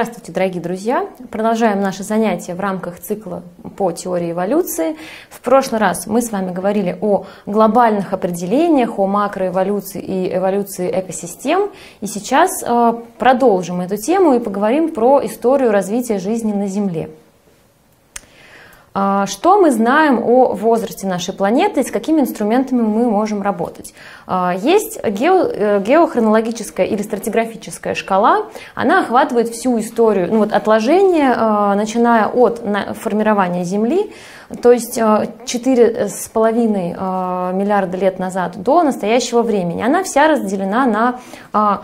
Здравствуйте, дорогие друзья! Продолжаем наши занятия в рамках цикла по теории эволюции. В прошлый раз мы с вами говорили о глобальных определениях, о макроэволюции и эволюции экосистем. И сейчас э, продолжим эту тему и поговорим про историю развития жизни на Земле. А, что мы знаем о возрасте нашей планеты с какими инструментами мы можем работать? А, есть гео, э, геохронологическая или стратиграфическая шкала. Она охватывает всю историю, ну вот отложение, а, начиная от формирования Земли, то есть 4,5 миллиарда лет назад до настоящего времени. Она вся разделена на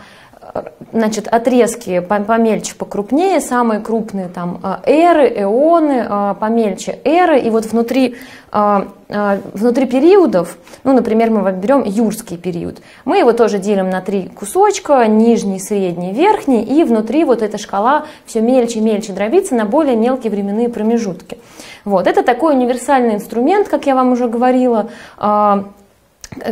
значит, отрезки помельче, покрупнее, самые крупные там а, эры, эоны, а, помельче эры, и вот внутри, а, внутри периодов, ну, например, мы берем юрский период, мы его тоже делим на три кусочка, нижний, средний, верхний, и внутри вот эта шкала все мельче и мельче дробится на более мелкие временные промежутки. Вот, это такой универсальный инструмент, как я вам уже говорила,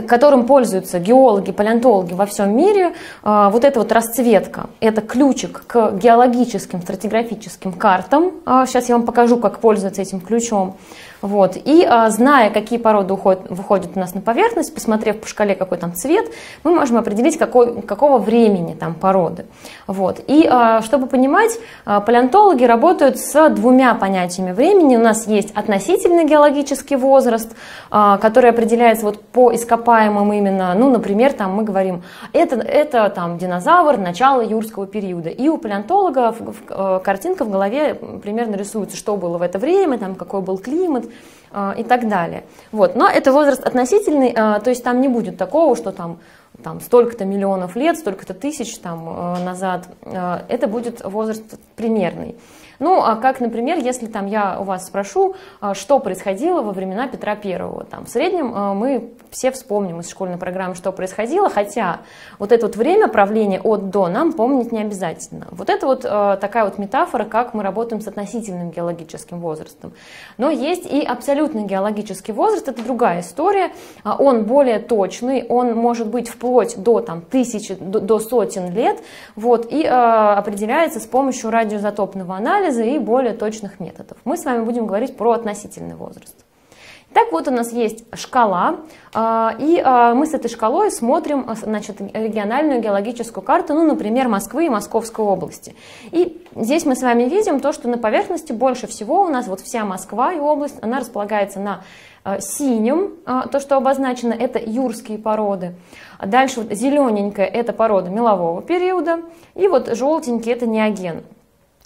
которым пользуются геологи, палеонтологи во всем мире, а, вот эта вот расцветка, это ключик к геологическим, стратиграфическим картам. А, сейчас я вам покажу, как пользоваться этим ключом. Вот. И а, зная, какие породы уходят, выходят у нас на поверхность, посмотрев по шкале, какой там цвет, мы можем определить, какой, какого времени там породы. Вот. И а, чтобы понимать, а, палеонтологи работают с двумя понятиями времени. У нас есть относительный геологический возраст, который определяется вот по ископаемым именно, ну, например, там мы говорим, это, это там динозавр начала юрского периода. И у палеонтолога в, картинка в голове примерно рисуется, что было в это время, там, какой был климат, и так далее. Вот. Но это возраст относительный, а, то есть там не будет такого, что там, там столько-то миллионов лет, столько-то тысяч там, а, назад. Это будет возраст примерный. Ну, а как, например, если там я у вас спрошу, а, что происходило во времена Петра Первого, там в среднем а, мы все вспомним из школьной программы, что происходило, хотя вот это вот время правления от до нам помнить не обязательно. Вот это вот а, такая вот метафора, как мы работаем с относительным геологическим возрастом. Но есть и абсолютный геологический возраст, это другая история, он более точный, он может быть вплоть до там тысячи, до, до сотен лет, вот, и определяется с помощью радиоизотопного анализа и более точных методов. Мы с вами будем говорить про относительный возраст. Так вот у нас есть шкала, а, и а, мы с этой шкалой смотрим значит, региональную геологическую карту, ну, например, Москвы и Московской области. И здесь мы с вами видим то, что на поверхности больше всего у нас вот вся Москва и область, она располагается на а, синем, то, что обозначено, это юрские породы. Дальше вот зелененькая это порода мелового периода, и вот желтенький это неоген.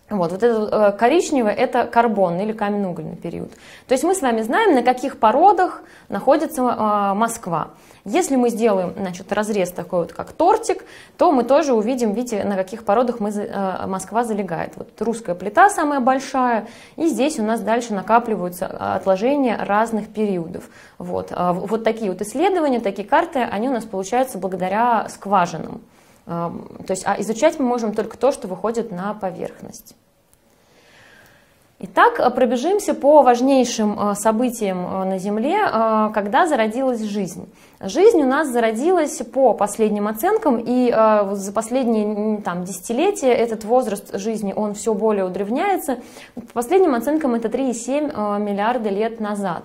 Вот, вот это э, коричневый – это карбон или каменно-угольный период. То есть мы с вами знаем, на каких породах находится э, Москва. Если мы сделаем значит, разрез такой вот, как тортик, то мы тоже увидим, видите, на каких породах мы, э, Москва залегает. Вот русская плита самая большая, и здесь у нас дальше накапливаются отложения разных периодов. Вот, вот такие вот исследования, такие карты, они у нас получаются благодаря скважинам. То есть, а изучать мы можем только то, что выходит на поверхность. Итак, э, пробежимся по важнейшим э, событиям э, на Земле, когда зародилась жизнь. Жизнь у нас зародилась по последним оценкам, и за последние там, десятилетия этот возраст жизни, он все более удревняется. По последним оценкам это 3,7 миллиарда лет назад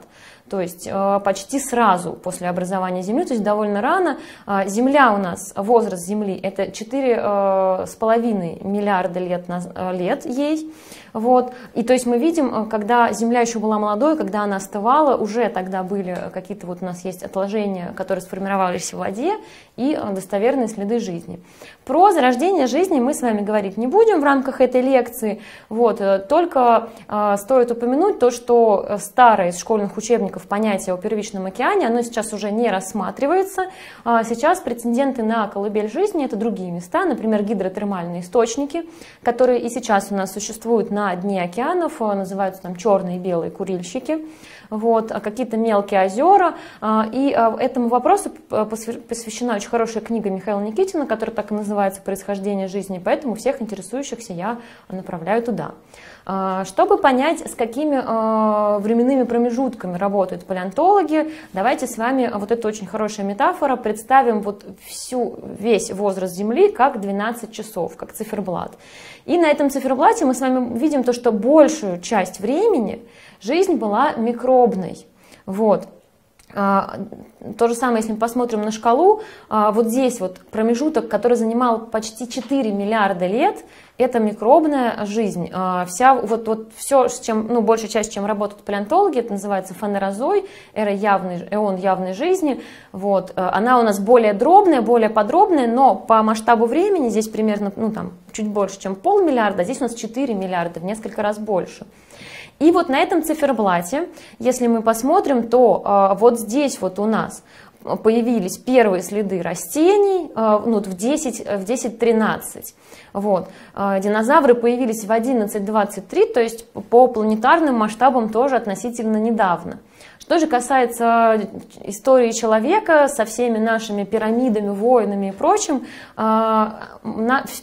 то есть э, почти сразу после образования Земли, то есть довольно рано. А, Земля у нас, возраст Земли, это 4,5 э, миллиарда лет, э, лет ей. Вот. И то есть мы видим, когда Земля еще была молодой, когда она остывала, уже тогда были какие-то вот у нас есть отложения, которые сформировались в воде, и достоверные следы жизни. Про зарождение жизни мы с вами говорить не будем в рамках этой лекции, вот, только э, стоит упомянуть то, что старое из школьных учебников понятие о первичном океане, оно сейчас уже не рассматривается. А сейчас претенденты на колыбель жизни – это другие места, например, гидротермальные источники, которые и сейчас у нас существуют на дне океанов, называются там черные и белые курильщики. Вот, какие-то мелкие озера. И этому вопросу посвящена очень хорошая книга Михаила Никитина, которая так и называется «Происхождение жизни», поэтому всех интересующихся я направляю туда. А, чтобы понять, с какими а, временными промежутками работают палеонтологи, давайте с вами, вот это очень хорошая метафора, представим вот всю, весь возраст Земли как 12 часов, как циферблат. И на этом циферблате мы с вами видим то, что большую часть времени жизнь была микробной. Вот. А, то же самое, если мы посмотрим на шкалу, вот здесь вот промежуток, который занимал почти 4 миллиарда лет, это микробная жизнь. А, вся, вот, вот все, с чем, ну, большая часть, чем работают палеонтологи, это называется фанерозой, эра явной, эон явной жизни. Вот. А, она у нас более дробная, более подробная, но по масштабу времени здесь примерно, ну, там, чуть больше, чем полмиллиарда, а здесь у нас 4 миллиарда, в несколько раз больше. И вот на этом циферблате, если мы посмотрим, то вот здесь вот у нас появились первые следы растений ну, в 10-13. В 10 вот. А, динозавры появились в 11.23, то есть по планетарным масштабам тоже относительно недавно. Что же касается истории человека со всеми нашими пирамидами, воинами и прочим, а,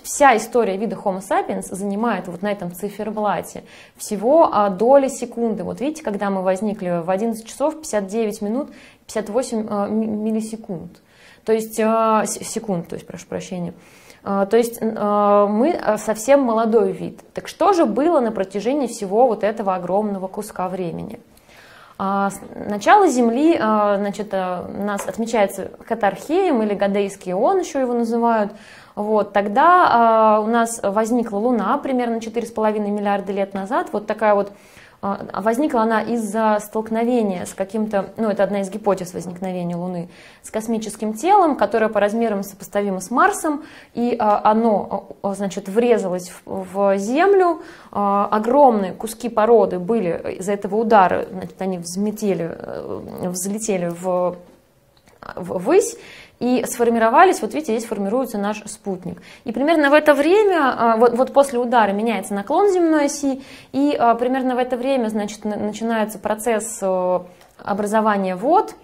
вся история вида Homo sapiens занимает вот на этом циферблате всего а, доли секунды. Вот видите, когда мы возникли в 11 часов 59 минут 58 миллисекунд. То есть секунд, то есть прошу прощения. А, то есть а, мы а, совсем молодой вид. Так что же было на протяжении всего вот этого огромного куска времени? Начало Земли значит, у нас отмечается катархеем или гадейский он еще его называют. Вот, тогда у нас возникла Луна примерно 4,5 миллиарда лет назад. Вот такая вот а, а возникла она из-за столкновения с каким-то, ну это одна из гипотез возникновения Луны, с космическим телом, которое по размерам сопоставимо с Марсом, и а, оно, значит, врезалось в, Землю, огромные куски породы были из-за этого удара, значит, они взметели, э, взлетели в ввысь, и сформировались, вот видите, здесь формируется наш спутник. И примерно в это время, а, вот, вот после удара меняется наклон земной оси, и а, примерно в это время, значит, начинается процесс э, образования вод,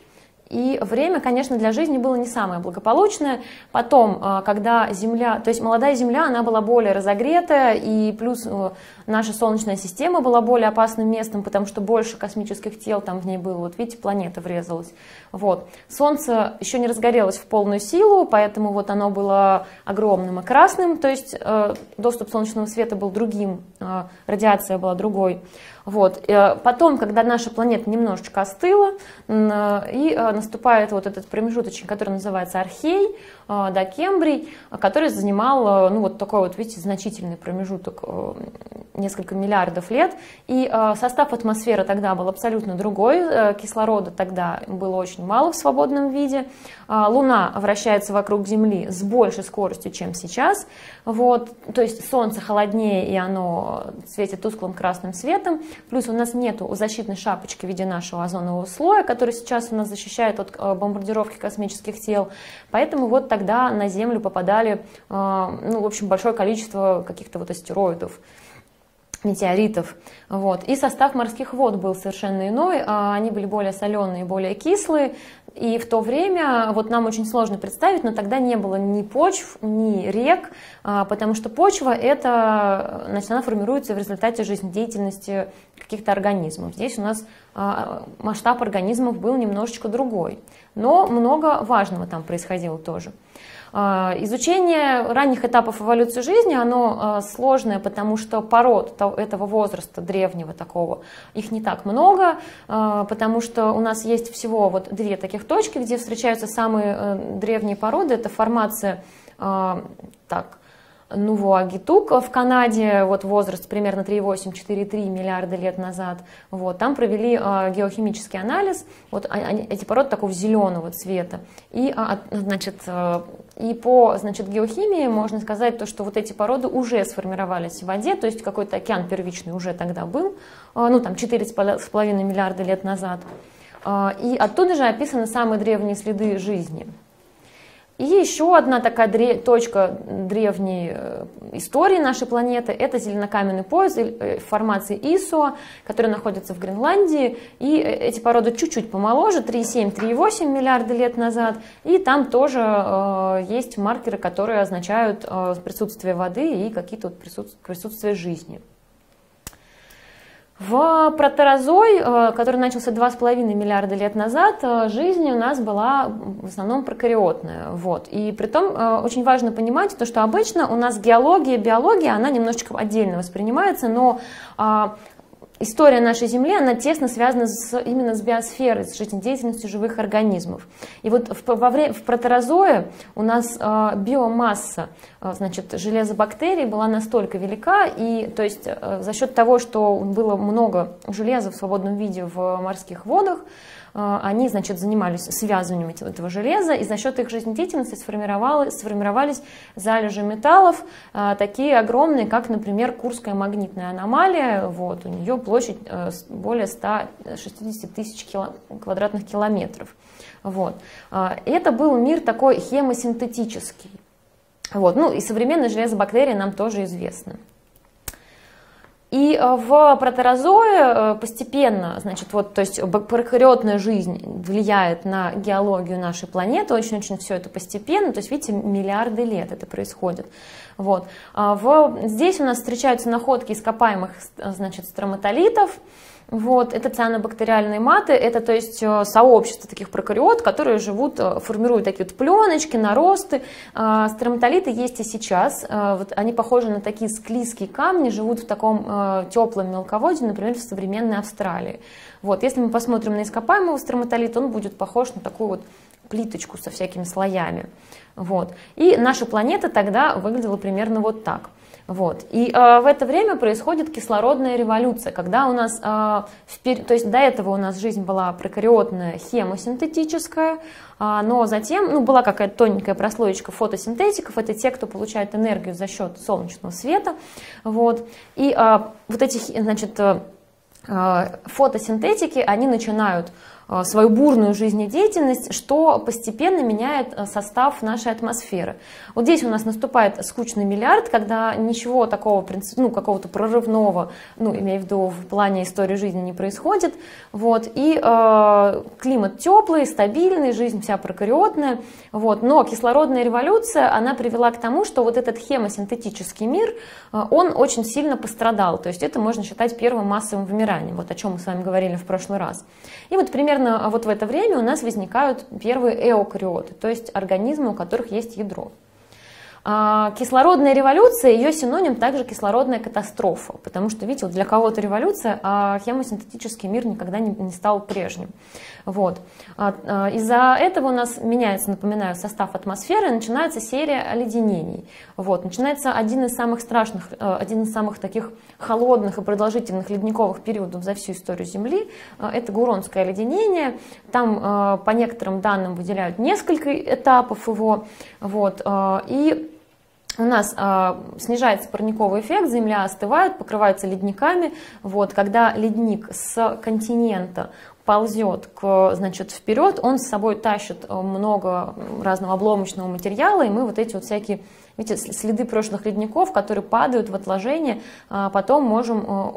и время, конечно, для жизни было не самое благополучное. Потом, а, когда Земля, то есть молодая Земля, она была более разогретая, и плюс э, наша Солнечная система была более опасным местом, потому что больше космических тел там в ней было. Вот видите, планета врезалась. Вот. Солнце еще не разгорелось в полную силу, поэтому вот оно было огромным и красным, то есть э, доступ солнечного света был другим, э, радиация была другой. Вот. Э, потом, когда наша планета немножечко остыла, и э, наступает вот этот промежуточный, который называется Архей, э, до Кембрий, который занимал, ну вот такой вот, видите, значительный промежуток, несколько миллиардов лет, и состав атмосферы тогда был абсолютно другой, кислорода тогда было очень мало в свободном виде, Луна вращается вокруг Земли с большей скоростью, чем сейчас, вот, то есть Солнце холоднее, и оно светит тусклым красным светом, Плюс у нас нет защитной шапочки в виде нашего озонового слоя, который сейчас у нас защищает от э, бомбардировки космических тел. Поэтому вот тогда на Землю попадали, э, ну, в общем, большое количество каких-то вот астероидов метеоритов. Вот. И состав морских вод был совершенно иной, а они были более соленые, более кислые, и в то время, вот нам очень сложно представить, но тогда не было ни почв, ни рек, а, потому что почва это, значит, она формируется в результате жизнедеятельности каких-то организмов. Здесь у нас а, масштаб организмов был немножечко другой, но много важного там происходило тоже. А, изучение ранних этапов эволюции жизни, оно а, сложное, потому что пород этого возраста древнего такого, их не так много, потому что у нас есть всего вот две таких точки, где встречаются самые э, древние породы. Это формация так, Нувуагитук в Канаде, вот возраст примерно 3,8-4,3 миллиарда лет назад, вот, там провели э, геохимический анализ, вот они, эти породы такого зеленого цвета, и, а, значит, э, и по, значит, геохимии можно сказать то, что вот эти породы уже сформировались в воде, то есть какой-то океан первичный уже тогда был, ну там 4,5 миллиарда лет назад, и оттуда же описаны самые древние следы жизни – И еще одна такая дре точка древней э, истории нашей планеты – это зеленокаменный пояс э, формации ИСО, который находится в Гренландии. И э, эти породы чуть-чуть помоложе, 3,7-3,8 миллиарда лет назад. И там тоже э, есть маркеры, которые означают э, присутствие воды и какие-то вот присутствие, присутствие жизни. В протерозой, э, который начался 2,5 миллиарда лет назад, э, жизнь у нас была в основном прокариотная. Вот. И при том э, очень важно понимать, то, что обычно у нас геология, биология, она немножечко отдельно воспринимается, но а, история нашей Земли, она тесно связана с, именно с биосферой, с жизнедеятельностью живых организмов. И вот в, во время, в протерозое у нас э, биомасса э, значит, железобактерий была настолько велика, и то есть э, за счет того, что было много железа в свободном виде в морских водах, они, значит, занимались связыванием этого железа, и за счет их жизнедеятельности сформировались, сформировались залежи металлов, а, такие огромные, как, например, Курская магнитная аномалия, вот, у нее площадь э, более 160 тысяч квадратных километров. Вот. А, это был мир такой хемосинтетический. Вот. Ну и современные железобактерии нам тоже известны. И э, в протерозое э, постепенно, значит, вот, то есть прокариотная жизнь влияет на геологию нашей планеты, очень-очень все это постепенно, то есть, видите, миллиарды лет это происходит. Вот. А в, здесь у нас встречаются находки ископаемых, значит, строматолитов, вот, это цианобактериальные маты, это то есть э, сообщество таких прокариот, которые живут, э, формируют такие вот пленочки, наросты. А, Строматолиты есть и сейчас, э, вот они похожи на такие склизкие камни, живут в таком теплом мелководье, например, в современной Австралии. Вот, если мы посмотрим на ископаемого строматолита, он будет похож на такую вот плиточку со всякими слоями. Вот. И наша планета тогда выглядела примерно вот так – вот. И э, в это время происходит кислородная революция, когда у нас, э, впер... то есть до этого у нас жизнь была прокариотная, хемосинтетическая, э, но затем ну, была какая-то тоненькая прослоечка фотосинтетиков, это те, кто получает энергию за счет солнечного света. Вот. И э, вот эти значит, э, фотосинтетики, они начинают Э, свою бурную жизнедеятельность, что постепенно меняет э, состав нашей атмосферы. Вот здесь у нас наступает скучный миллиард, когда ничего такого, ну, какого-то прорывного, ну, имею в виду в плане истории жизни не происходит, вот, и э, климат теплый, стабильный, жизнь вся прокариотная, вот, но кислородная революция, она привела к тому, что вот этот хемосинтетический мир, э, он очень сильно пострадал, то есть это можно считать первым массовым вымиранием, вот о чем мы с вами говорили в прошлый раз. И вот пример примерно вот в это время у нас возникают первые эукариоты, то есть организмы, у которых есть ядро. А, кислородная революция, ее синоним также кислородная катастрофа, потому что, видите, вот для кого-то революция, а хемосинтетический мир никогда не, не стал прежним. Вот. А, а, из-за этого у нас меняется, напоминаю, состав атмосферы, начинается серия оледенений. Вот. Начинается один из самых страшных, э, один из самых таких холодных и продолжительных ледниковых периодов за всю историю Земли. Это Гуронское оледенение. Там, по некоторым данным, выделяют несколько этапов его. Вот. И у нас э, снижается парниковый эффект, земля остывает, покрывается ледниками. Вот, когда ледник с континента ползет к, значит, вперед, он с собой тащит э, много разного обломочного материала, и мы вот эти вот всякие видите, следы прошлых ледников, которые падают в отложение, э, потом можем э,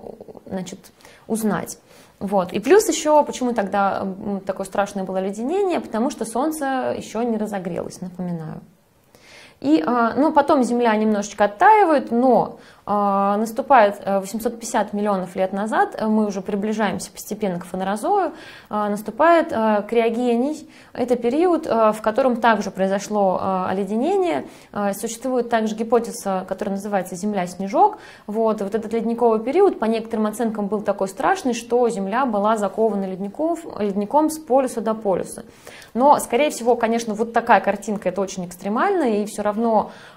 значит, узнать. Вот. И плюс еще, почему тогда такое страшное было леденение, потому что Солнце еще не разогрелось, напоминаю. И, а, ну, потом Земля немножечко оттаивает, но наступает 850 э, миллионов лет назад, э, мы уже приближаемся постепенно к фонорозою, а, наступает э, криогений. Это период, в котором также произошло оледенение. Существует также гипотеза, которая называется Земля-снежок. Вот, вот этот ледниковый период, по некоторым оценкам, был такой страшный, что Земля была закована ледников, ледником с полюса до полюса. Но, скорее всего, конечно, вот такая картинка, это очень экстремально, и все равно а,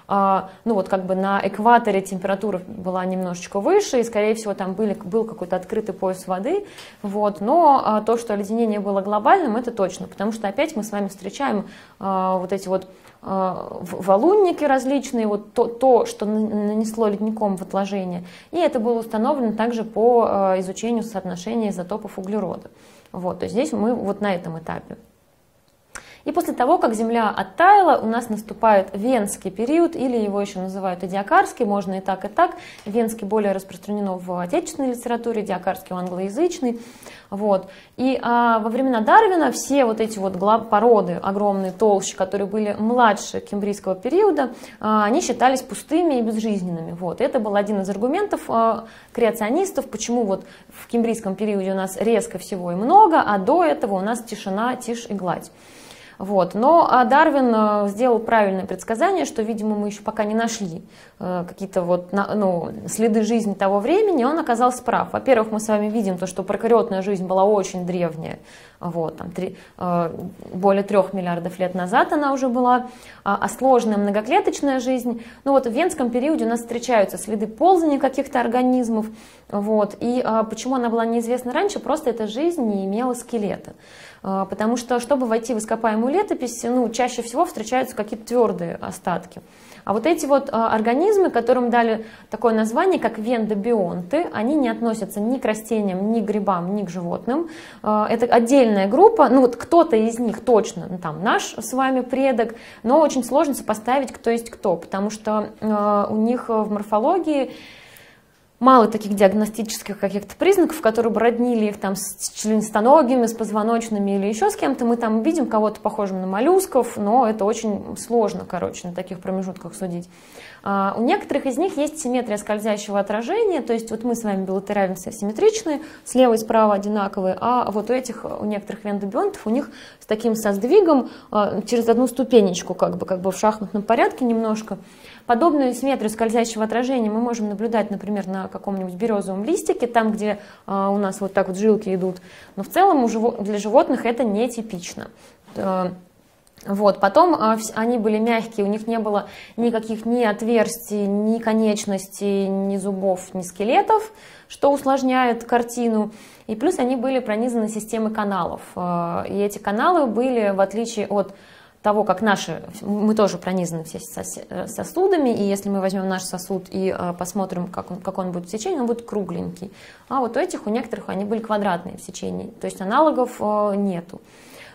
ну вот как бы на экваторе температура была немножечко выше, и, скорее всего, там были, был какой-то открытый пояс воды, вот, но а, то, что оледенение было глобальным, это точно, потому что опять мы с вами встречаем а, вот эти вот валунники различные, вот то, то, что нанесло ледником в отложение. И это было установлено также по изучению соотношения изотопов углерода. Вот, то есть здесь мы вот на этом этапе. И после того, как Земля оттаяла, у нас наступает Венский период, или его еще называют Идиакарский, можно и так, и так. Венский более распространено в отечественной литературе, Идиакарский в англоязычный. Вот. И а, во времена Дарвина все вот эти вот породы огромные, толщи, которые были младше кембрийского периода, а, они считались пустыми и безжизненными. Вот. Это был один из аргументов а, креационистов, почему вот в кембрийском периоде у нас резко всего и много, а до этого у нас тишина, тишь и гладь. Вот. Но а Дарвин э, сделал правильное предсказание, что, видимо, мы еще пока не нашли э, какие-то вот, ну, следы жизни того времени, он оказался прав. Во-первых, мы с вами видим то, что прокариотная жизнь была очень древняя, вот, там, 3, э, более трех миллиардов лет назад она уже была, а, а сложная многоклеточная жизнь, ну вот в венском периоде у нас встречаются следы ползания каких-то организмов, вот, и а, почему она была неизвестна раньше, просто эта жизнь не имела скелета. А, потому что, чтобы войти в ископаемую летопись, ну, чаще всего встречаются какие-то твердые остатки. А вот эти вот а, организмы, которым дали такое название, как вендобионты, они не относятся ни к растениям, ни к грибам, ни к животным. А, это отдельная группа, ну вот кто-то из них точно, ну, там наш с вами предок, но очень сложно сопоставить, кто есть кто, потому что у них в морфологии мало таких диагностических каких-то признаков, которые бы роднили их там с членистоногими, с позвоночными или еще с кем-то. Мы там видим кого-то похожим на моллюсков, но это очень сложно, короче, на таких промежутках судить. А, у некоторых из них есть симметрия скользящего отражения, то есть вот мы с вами билатерально симметричные, слева и справа одинаковые, а вот у этих, у некоторых вендобионтов, у них с таким со сдвигом а, через одну ступенечку, как бы, как бы в шахматном порядке немножко. Подобную симметрию скользящего отражения мы можем наблюдать, например, на каком-нибудь березовом листике, там, где а, у нас вот так вот жилки идут. Но в целом для животных это нетипично. Э, вот, потом а, они были мягкие, у них не было никаких ни отверстий, ни конечностей, ни зубов, ни скелетов, что усложняет картину. И плюс они были пронизаны системой каналов. Э, и эти каналы были, в отличие от того, как наши, мы тоже пронизаны все сосудами, и если мы возьмем наш сосуд и э, посмотрим, как он, как он будет в сечении, он будет кругленький. А вот у этих, у некоторых, они были квадратные в сечении, то есть аналогов э, нету.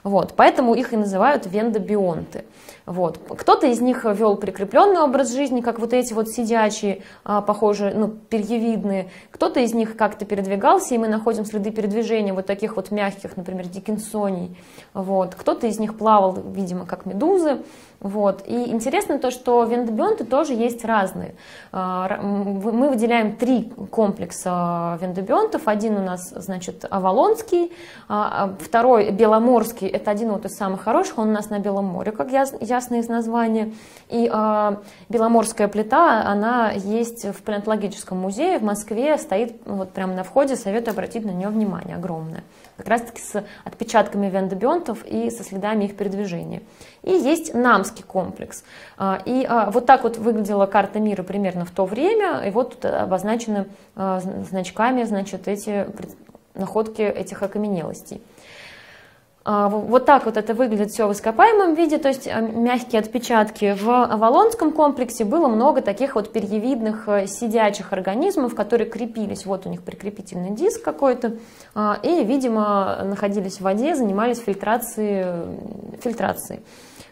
Вот, поэтому их и называют вендобионты. Вот. Кто-то из них вел прикрепленный образ жизни, как вот эти вот сидячие, а, похожие, ну, перьевидные. Кто-то из них как-то передвигался, и мы находим следы передвижения вот таких вот мягких, например, дикинсоний. Вот. Кто-то из них плавал, видимо, как медузы. Вот. И интересно то, что вендобионты тоже есть разные. А, мы выделяем три комплекса вендобионтов. Один у нас, значит, авалонский, а, второй беломорский, это один вот из самых хороших, он у нас на Белом море, как ясно из названия. И а, Беломорская плита, она есть в палеонтологическом музее в Москве, стоит вот прямо на входе, советую обратить на нее внимание, огромное как раз таки с отпечатками вендобионтов и со следами их передвижения. И есть Намский комплекс. А, и а, вот так вот выглядела карта мира примерно в то время, и вот тут обозначены значками значит, эти находки этих окаменелостей. А, вот так вот это выглядит все в ископаемом виде, то есть э, мягкие отпечатки. В Авалонском комплексе было много таких вот перьевидных э, сидячих организмов, которые крепились. Вот у них прикрепительный диск какой-то. А, и, видимо, находились в воде, занимались фильтрацией. фильтрацией.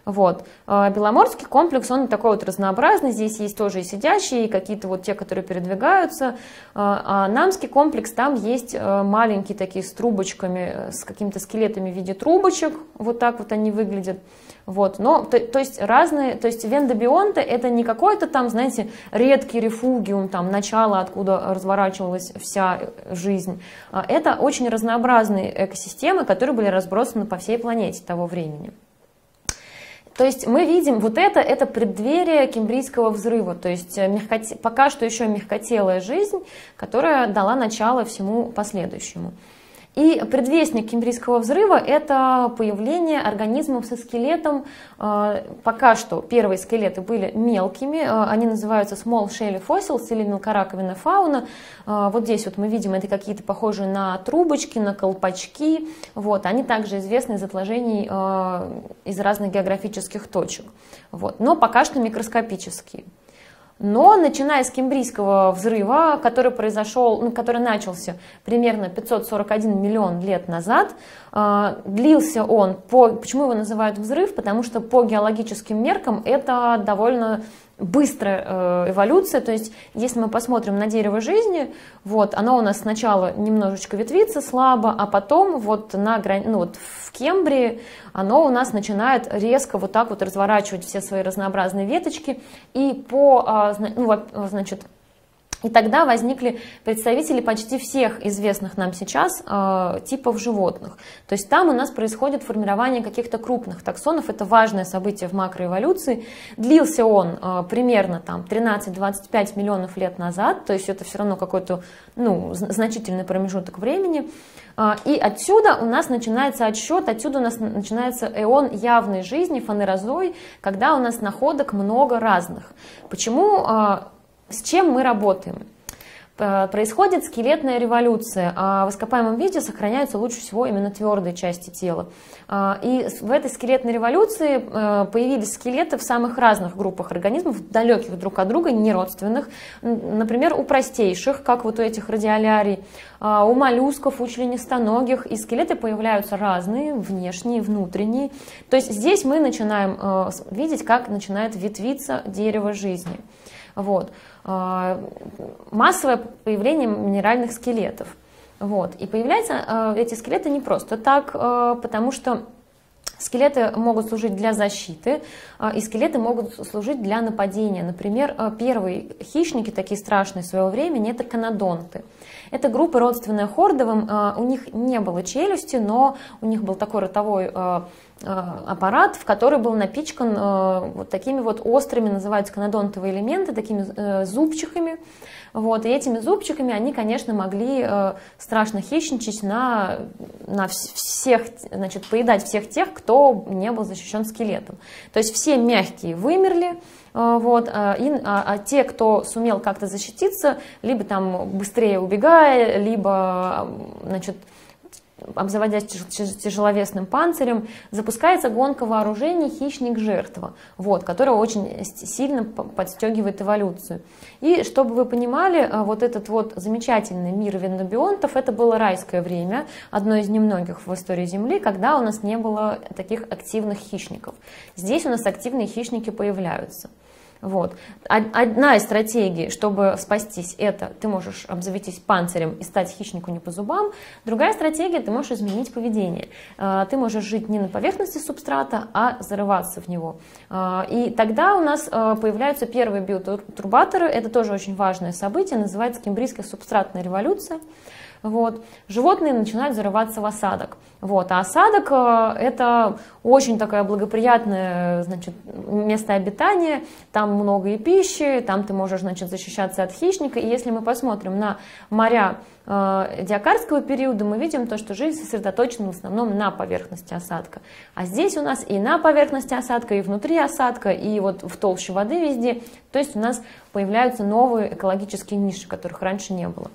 Вот. А, Беломорский комплекс, он такой вот разнообразный, здесь есть тоже и сидящие, и какие-то вот те, которые передвигаются. А, а Намский комплекс, там есть э, маленькие такие с трубочками, э, с какими-то скелетами в виде трубочек, вот так вот они выглядят. Вот, но, то, то есть разные, то есть вендобионты это не какой-то там, знаете, редкий рефугиум, там, начало, откуда разворачивалась вся жизнь. Это очень разнообразные экосистемы, которые были разбросаны по всей планете того времени. То есть мы видим вот это, это преддверие кембрийского взрыва, то есть э, мягкоте, пока что еще мягкотелая жизнь, которая дала начало всему последующему. И предвестник кембрийского взрыва – это появление организмов со скелетом. А, пока что первые скелеты были мелкими, а, они называются small shelly fossils или мелкораковенная фауна. А, вот здесь вот мы видим, это какие-то похожие на трубочки, на колпачки. Вот. Они также известны из отложений из разных географических точек. Вот. Но пока что микроскопические. Но начиная с Кембрийского взрыва, который произошел, ну, который начался примерно 541 миллион лет назад, длился он по, почему его называют взрыв? Потому что по геологическим меркам это довольно быстрая э, эволюция, то есть если мы посмотрим на дерево жизни, вот, оно у нас сначала немножечко ветвится слабо, а потом вот, на, ну, вот в Кембрии оно у нас начинает резко вот так вот разворачивать все свои разнообразные веточки, и по, а, ну, значит, и тогда возникли представители почти всех известных нам сейчас э, типов животных. То есть там у нас происходит формирование каких-то крупных таксонов. Это важное событие в макроэволюции. Длился он э, примерно там 13-25 миллионов лет назад. То есть это все равно какой-то ну, значительный промежуток времени. Э, и отсюда у нас начинается отсчет, отсюда у нас начинается эон явной жизни, фанерозой, когда у нас находок много разных. Почему с чем мы работаем? Происходит скелетная революция, а в ископаемом виде сохраняются лучше всего именно твердые части тела. А, и в этой скелетной революции э, появились скелеты в самых разных группах организмов, далеких друг от друга, неродственных. Например, у простейших, как вот у этих радиолярий, а, у моллюсков, у членистоногих. И скелеты появляются разные, внешние, внутренние. То есть здесь мы начинаем э, видеть, как начинает ветвиться дерево жизни. Вот. А, массовое появление минеральных скелетов. Вот. И появляются эти скелеты не просто так, а, потому что Скелеты могут служить для защиты, а, и скелеты могут служить для нападения. Например, первые хищники, такие страшные своего времени, это канадонты. Это группа родственная хордовым, у них не было челюсти, но у них был такой ротовой аппарат, в который был напичкан э, вот такими вот острыми, называются канадонтовые элементы, такими э, зубчиками. Вот, и этими зубчиками они, конечно, могли страшно хищничать на, на всех, значит, поедать всех тех, кто не был защищен скелетом. То есть все мягкие вымерли, вот, и, а, а те, кто сумел как-то защититься, либо там быстрее убегая, либо, значит, обзаводясь тяжеловесным панцирем, запускается гонка вооружений «Хищник-жертва», вот, которая очень сильно подстегивает эволюцию. И чтобы вы понимали, э, вот этот вот замечательный мир веннобионтов, это было райское время, одно из немногих в истории Земли, когда у нас не было таких активных хищников. Здесь у нас активные хищники появляются. Вот. Одна из стратегий, чтобы спастись, это ты можешь обзавестись панцирем и стать хищнику не по зубам. Другая стратегия, ты можешь изменить поведение. А, ты можешь жить не на поверхности субстрата, а зарываться в него. А, и тогда у нас а, появляются первые биотурбаторы. Это тоже очень важное событие, называется кембрийская субстратная революция. Вот. Животные начинают зарываться в осадок. Вот. А осадок э, это очень такое благоприятное значит, место обитания, там много и пищи, там ты можешь значит, защищаться от хищника. И если мы посмотрим на моря э, диакарского периода, мы видим то, что жизнь сосредоточена в основном на поверхности осадка. А здесь у нас и на поверхности осадка, и внутри осадка, и вот в толще воды везде. То есть у нас появляются новые экологические ниши, которых раньше не было.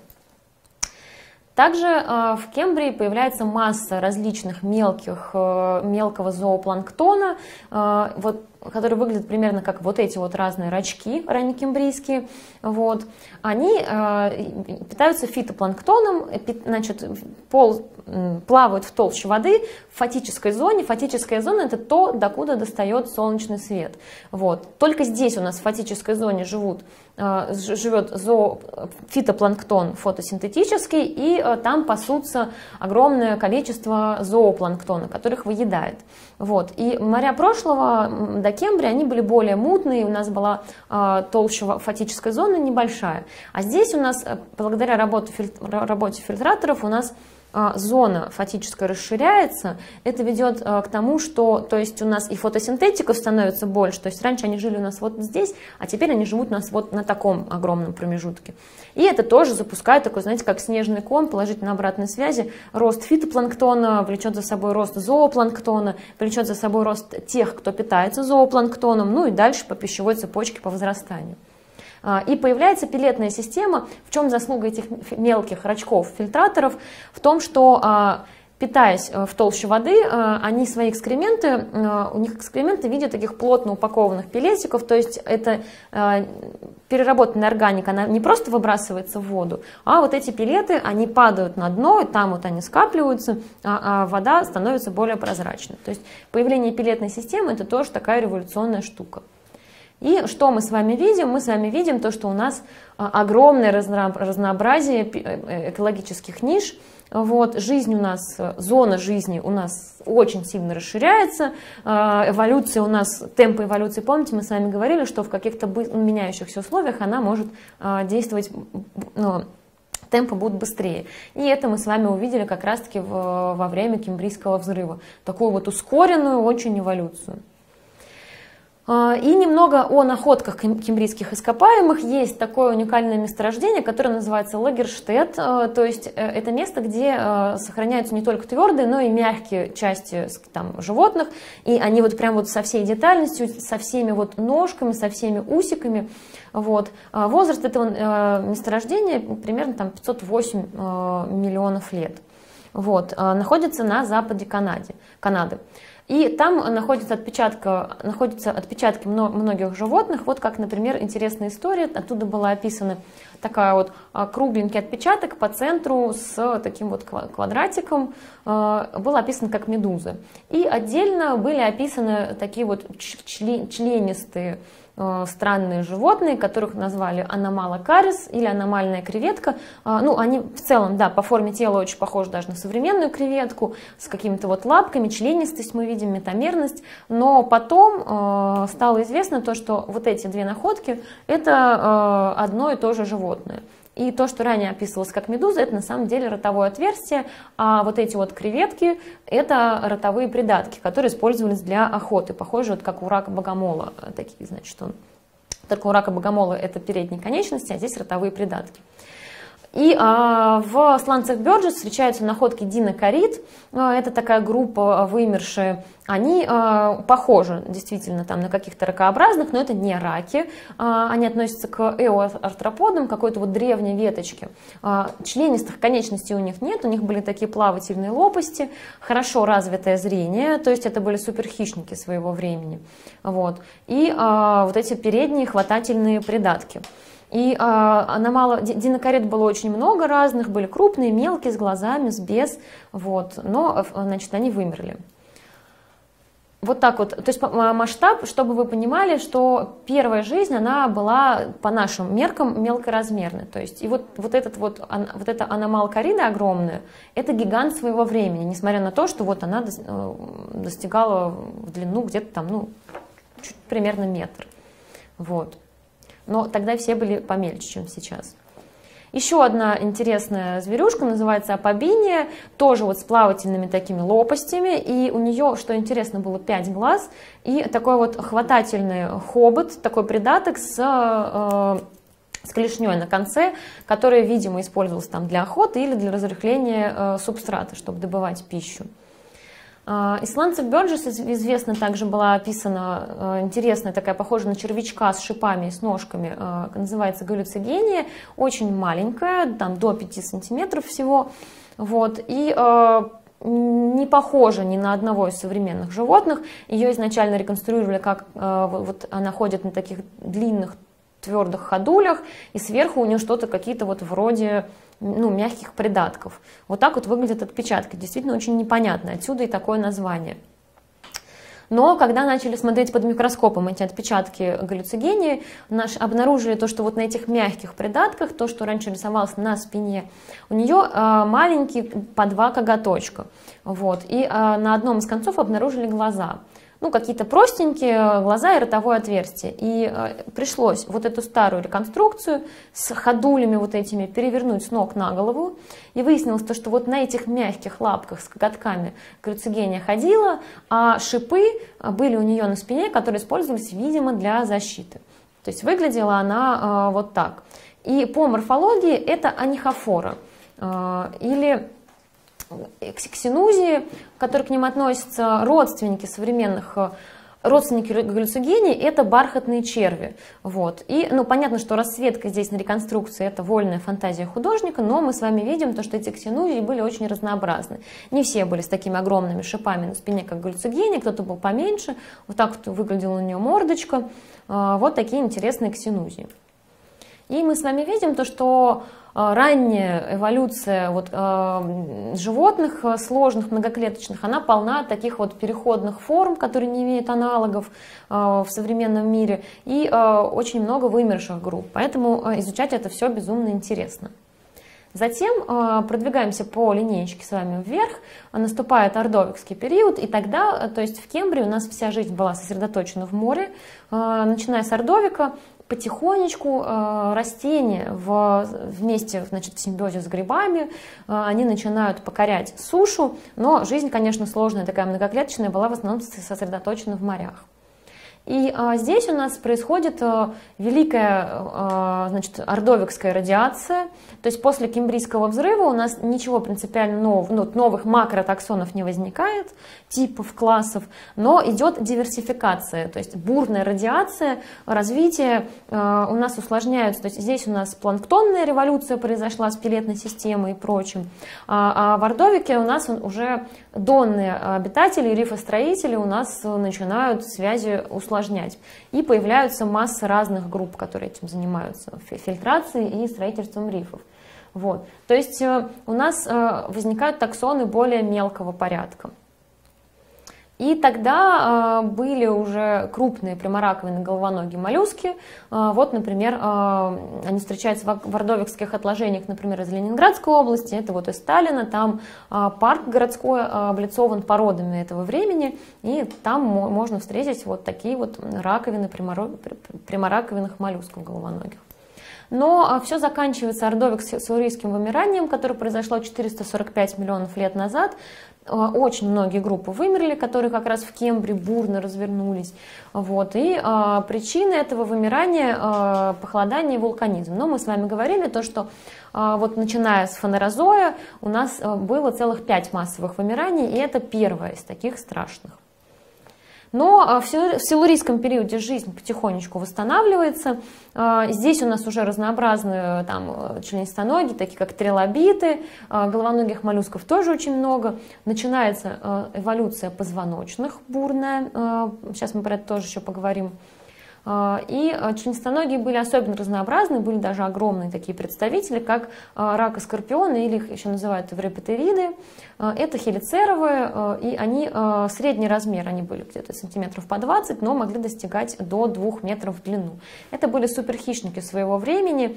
Также э, в Кембрии появляется масса различных мелких, э, мелкого зоопланктона, э, вот, который выглядит примерно как вот эти вот разные рачки раннекембрийские. Вот. Они питаются фитопланктоном, значит, пол, плавают в толще воды в фатической зоне. Фатическая зона это то, докуда достает солнечный свет. Вот. Только здесь у нас в фатической зоне живут Э, живет зоо, фитопланктон фотосинтетический, и э, там пасутся огромное количество зоопланктона, которых выедает. Вот. И моря прошлого до Кембрия, они были более мутные, у нас была э, толще фатическая зона небольшая. А здесь у нас, благодаря работе, работе фильтраторов, у нас а, зона фатическая расширяется, это ведет а, к тому, что то есть у нас и фотосинтетиков становится больше, то есть раньше они жили у нас вот здесь, а теперь они живут у нас вот на таком огромном промежутке. И это тоже запускает такой, знаете, как снежный ком, положительно обратной связи, рост фитопланктона влечет за собой рост зоопланктона, влечет за собой рост тех, кто питается зоопланктоном, ну и дальше по пищевой цепочке по возрастанию. А, и появляется пилетная система. В чем заслуга этих мелких рачков, фильтраторов? В том, что а, питаясь в толще воды, они свои экскременты, у них экскременты в виде таких плотно упакованных пилетиков, то есть это переработанная органика, она не просто выбрасывается в воду, а вот эти пилеты, они падают на дно, и там вот они скапливаются, а, а вода становится более прозрачной. То есть появление пилетной системы это тоже такая революционная штука. И что мы с вами видим? Мы с вами видим то, что у нас а, огромное разнообразие э, экологических ниш. Вот, жизнь у нас, зона жизни у нас очень сильно расширяется, а, эволюция у нас, темпы эволюции, помните, мы с вами говорили, что в каких-то меняющихся условиях она может а, действовать, ну, темпы будут быстрее. И это мы с вами увидели как раз-таки во время Кембрийского взрыва. Такую вот ускоренную очень эволюцию. А, и немного о находках кембрийских ископаемых. Есть такое уникальное месторождение, которое называется Лагерштедт. А, то есть э, это место, где а, сохраняются не только твердые, но и мягкие части там, животных. И они вот прям вот со всей детальностью, со всеми вот ножками, со всеми усиками. Вот. Возраст этого э, месторождения примерно там 508 миллионов лет. Вот. Находится на западе Канады. Канады. И там находятся, отпечатка, находятся отпечатки многих животных. Вот как, например, интересная история. Оттуда была описана такая вот а, кругленький отпечаток по центру с таким вот квадратиком. А, был описан как медуза. И отдельно были описаны такие вот членистые странные животные, которых назвали аномала карис или аномальная креветка. А, ну, они в целом, да, по форме тела очень похожи даже на современную креветку, с какими-то вот лапками, членистость мы видим, метамерность. Но потом э, стало известно то, что вот эти две находки – это э, одно и то же животное. И то, что ранее описывалось как медуза, это на самом деле ротовое отверстие, а вот эти вот креветки – это ротовые придатки, которые использовались для охоты, похожие вот как у рака богомола, такие, значит, он. Только у рака богомола это передние конечности, а здесь ротовые придатки. И а, в сланцах Бёрджес встречаются находки динокорид. А, это такая группа вымершие. Они а, похожи действительно там на каких-то ракообразных, но это не раки. А, они относятся к эоартроподам, какой-то вот древней веточке. А, членистых конечностей у них нет, у них были такие плавательные лопасти, хорошо развитое зрение, то есть это были суперхищники своего времени. Вот. И а, вот эти передние хватательные придатки. И а, аномало, динокарет было очень много разных, были крупные, мелкие, с глазами, с без, вот, но, значит, они вымерли. Вот так вот, то есть масштаб, чтобы вы понимали, что первая жизнь, она была по нашим меркам мелкоразмерной. То есть и вот, вот, этот вот, вот эта аномалкарида огромная, это гигант своего времени, несмотря на то, что вот она э, достигала в длину где-то там, ну, чуть примерно метр. Вот но тогда все были помельче, чем сейчас. Еще одна интересная зверюшка называется апобиния, тоже вот с плавательными такими лопастями, и у нее, что интересно, было 5 глаз, и такой вот хватательный хобот, такой придаток с, э, с клешней на конце, который, видимо, использовался там для охоты или для разрыхления э, субстрата, чтобы добывать пищу. А, Исландцев Бёрджес известно также была описана а, интересная такая, похожая на червячка с шипами и с ножками, а, называется галлюцигения, очень маленькая, там до 5 сантиметров всего, вот, и не похожа ни на одного из современных животных. Ее изначально реконструировали, как вот она ходит на таких длинных твердых ходулях, и сверху у нее что-то какие-то вот вроде ну, мягких придатков. Вот так вот выглядят отпечатки. Действительно очень непонятно. Отсюда и такое название. Но когда начали смотреть под микроскопом эти отпечатки галлюцигении, наш, обнаружили то, что вот на этих мягких придатках, то, что раньше рисовалось на спине, у нее э, маленькие по два коготочка. Вот, и э, на одном из концов обнаружили глаза ну, какие-то простенькие глаза и ротовое отверстие. И э, пришлось вот эту старую реконструкцию с ходулями вот этими перевернуть с ног на голову. И выяснилось то, что вот на этих мягких лапках с коготками крыцигения ходила, а шипы были у нее на спине, которые использовались, видимо, для защиты. То есть выглядела она э, вот так. И по морфологии это анихофора. Э, или ксенузии, которые к ним относятся родственники современных э, Родственники галлюцигений – это бархатные черви. Вот. И, ну, понятно, что расцветка здесь на реконструкции – это вольная фантазия художника, но мы с вами видим, то, что эти ксенузии были очень разнообразны. Не все были с такими огромными шипами на спине, как галлюцигения, кто-то был поменьше, вот так вот выглядела у нее мордочка. А, вот такие интересные ксенузии. И мы с вами видим то, что ранняя эволюция вот, э, животных э, сложных, многоклеточных, она полна таких вот переходных форм, которые не имеют аналогов э, в современном мире, и э, очень много вымерших групп. Поэтому э, изучать это все безумно интересно. Затем э, продвигаемся по линеечке с вами вверх, наступает ордовикский период, и тогда, то есть в Кембрии у нас вся жизнь была сосредоточена в море, э, начиная с ордовика, потихонечку э, растения в, вместе значит, в симбиозе с грибами, э, они начинают покорять сушу, но жизнь, конечно, сложная, такая многоклеточная, была в основном сосредоточена в морях. И а, здесь у нас происходит а, великая а, значит, ордовикская радиация. То есть после Кембрийского взрыва у нас ничего принципиально нового, ну, новых макротаксонов не возникает, типов, классов, но идет диверсификация, то есть бурная радиация, развитие а, у нас усложняются. То есть здесь у нас планктонная революция произошла с пилетной системой и прочим. А, а в Ордовике у нас уже донные обитатели, рифостроители у нас начинают связи усложняться усложнять. И появляются масса разных групп, которые этим занимаются, фильтрацией и строительством рифов. Вот. То есть э, у нас э, возникают таксоны более мелкого порядка. И тогда э, были уже крупные прямораковые головоногие моллюски. Э, вот, например, э, они встречаются в, ордовикских отложениях, например, из Ленинградской области. Это вот из Сталина. Там парк городской облицован породами этого времени. И там можно встретить вот такие вот раковины прямораковинных моллюсков головоногих. Но а, все заканчивается ордовик-саурийским вымиранием, которое произошло 445 миллионов лет назад. А, очень многие группы вымерли, которые как раз в Кембре бурно развернулись. Вот. И а, причины этого вымирания а, похолодание и вулканизм. Но мы с вами говорили то, что а, вот начиная с фанерозоя у нас а, было целых пять массовых вымираний, и это первое из таких страшных. Но а, в силурийском периоде жизнь потихонечку восстанавливается. А, здесь у нас уже разнообразные там, членистоногие, такие как трилобиты, а, головоногих моллюсков тоже очень много. Начинается эволюция позвоночных бурная, сейчас мы про это тоже еще поговорим. А, и а, членистоногие были особенно разнообразны, были даже огромные такие представители, как а, рака скорпиона, или их еще называют эврепатериды. Это хелицеровые, и они средний размер, они были где-то сантиметров по 20, но могли достигать до 2 метров в длину. Это были суперхищники своего времени.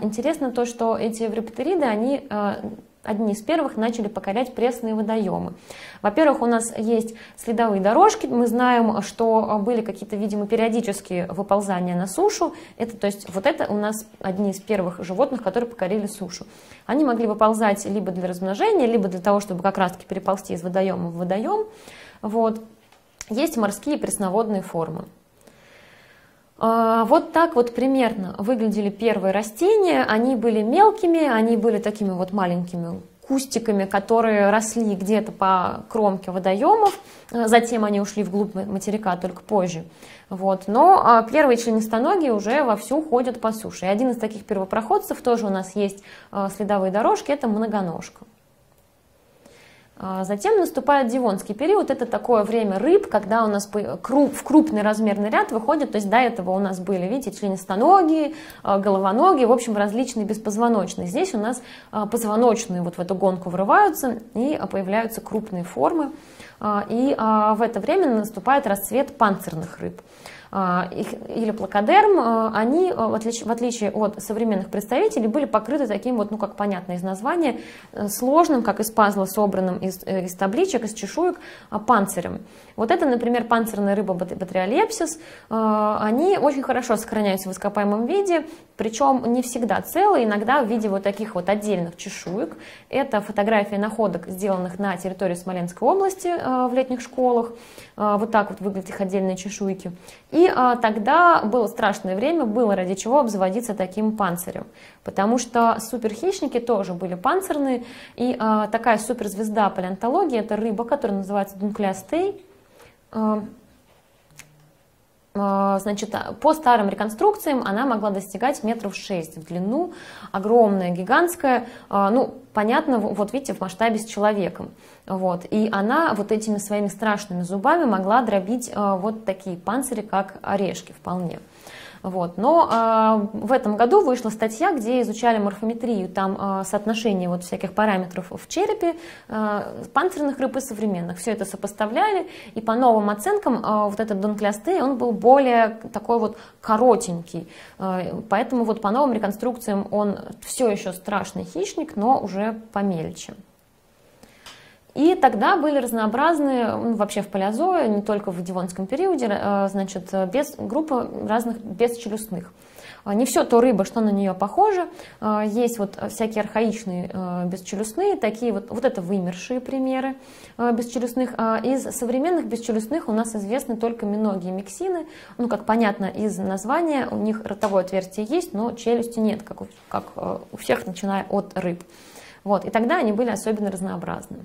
Интересно то, что эти эврепатериды, они одни из первых начали покорять пресные водоемы. Во-первых, у нас есть следовые дорожки, мы знаем, что были какие-то, видимо, периодические выползания на сушу. Это, то есть вот это у нас одни из первых животных, которые покорили сушу. Они могли выползать либо для размножения, либо для того, чтобы как раз-таки переползти из водоема в водоем. Вот. Есть морские пресноводные формы. А, вот так вот примерно выглядели первые растения. Они были мелкими, они были такими вот маленькими кустиками, которые росли где-то по кромке водоемов. Затем они ушли вглубь материка только позже. Вот. Но а, первые членистоногие уже вовсю ходят по суше. И один из таких первопроходцев тоже у нас есть а, следовые дорожки, это многоножка. А затем наступает Дивонский период, это такое время рыб, когда у нас в крупный размерный ряд выходит, то есть до этого у нас были, видите, членистоногие, а, головоногие, в общем, различные беспозвоночные. Здесь у нас а, позвоночные вот в эту гонку врываются и появляются крупные формы. И в это время наступает расцвет панцирных рыб. А, или плакодерм, а, они, а, в отличие, от современных представителей, были покрыты таким вот, ну как понятно из названия, э, сложным, как из пазла, собранным из, э, из табличек, из чешуек, панцирем. Вот это, например, панцирная рыба батриолепсис, они очень хорошо сохраняются в ископаемом виде, причем не всегда целые, иногда в виде вот таких вот отдельных чешуек. Это фотографии находок, сделанных на территории Смоленской области в летних школах. Вот так вот выглядят их отдельные чешуйки. А, тогда было страшное время, было ради чего обзаводиться таким панцирем. Потому что суперхищники тоже были панцирные. И а, такая суперзвезда палеонтологии – это рыба, которая называется дунклястей. А, значит, по старым реконструкциям она могла достигать метров 6 в длину, огромная, гигантская, а, ну, понятно, вот видите, в масштабе с человеком. Вот. И она вот этими своими страшными зубами могла дробить а, вот такие панцири, как орешки вполне. Вот. Но э, в этом году вышла статья, где изучали морфометрию, там э, соотношение вот всяких параметров в черепе э, панцирных рыб и современных. Все это сопоставляли, и по новым оценкам э, вот этот донклясты, он был более такой вот коротенький. Э, поэтому вот по новым реконструкциям он все еще страшный хищник, но уже помельче. И тогда были разнообразные, ну, вообще в палеозое, не только в Дивонском периоде, э, значит, без, группа разных бесчелюстных. А, не все то рыба, что на нее похоже. А, есть вот всякие архаичные э, бесчелюстные, такие вот, вот это вымершие примеры э, бесчелюстных. А из современных бесчелюстных у нас известны только миногие миксины. Ну, как понятно из названия, у них ротовое отверстие есть, но челюсти нет, как у, как у всех, начиная от рыб. Вот, и тогда они были особенно разнообразны.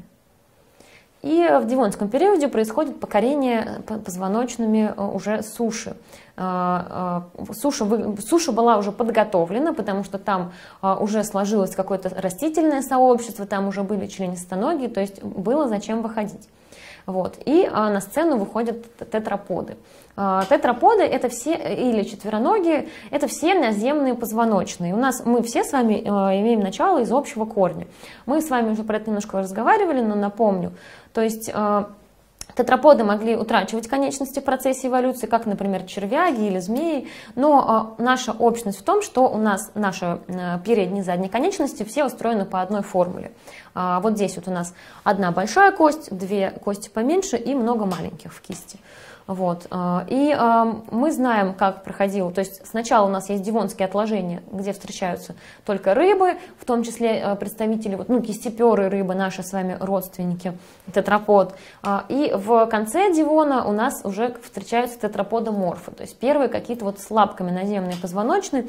И в Дивонском периоде происходит покорение позвоночными э, уже суши. Э, э, суша, суша была уже подготовлена, потому что там уже сложилось какое-то растительное сообщество, там уже были членистоногие, то есть было зачем выходить. Вот. И на сцену выходят тетраподы. Тетраподы это все, или четвероногие, это все наземные позвоночные. У нас мы все с вами имеем начало из общего корня. Мы с вами уже про это немножко разговаривали, но напомню, то есть э, Тетраподы могли утрачивать конечности в процессе эволюции, как, например, червяги или змеи, но э, наша общность в том, что у нас наши э, передние и задние конечности все устроены по одной формуле. А вот здесь вот у нас одна большая кость, две кости поменьше и много маленьких в кисти. Вот. А, и а, мы знаем, как проходило. То есть сначала у нас есть дивонские отложения, где встречаются только рыбы, в том числе а, представители, ну, кистеперы рыбы, наши с вами родственники, тетрапод. И в конце дивона у нас уже встречаются тетраподоморфы, то есть первые какие-то вот с лапками наземные позвоночные.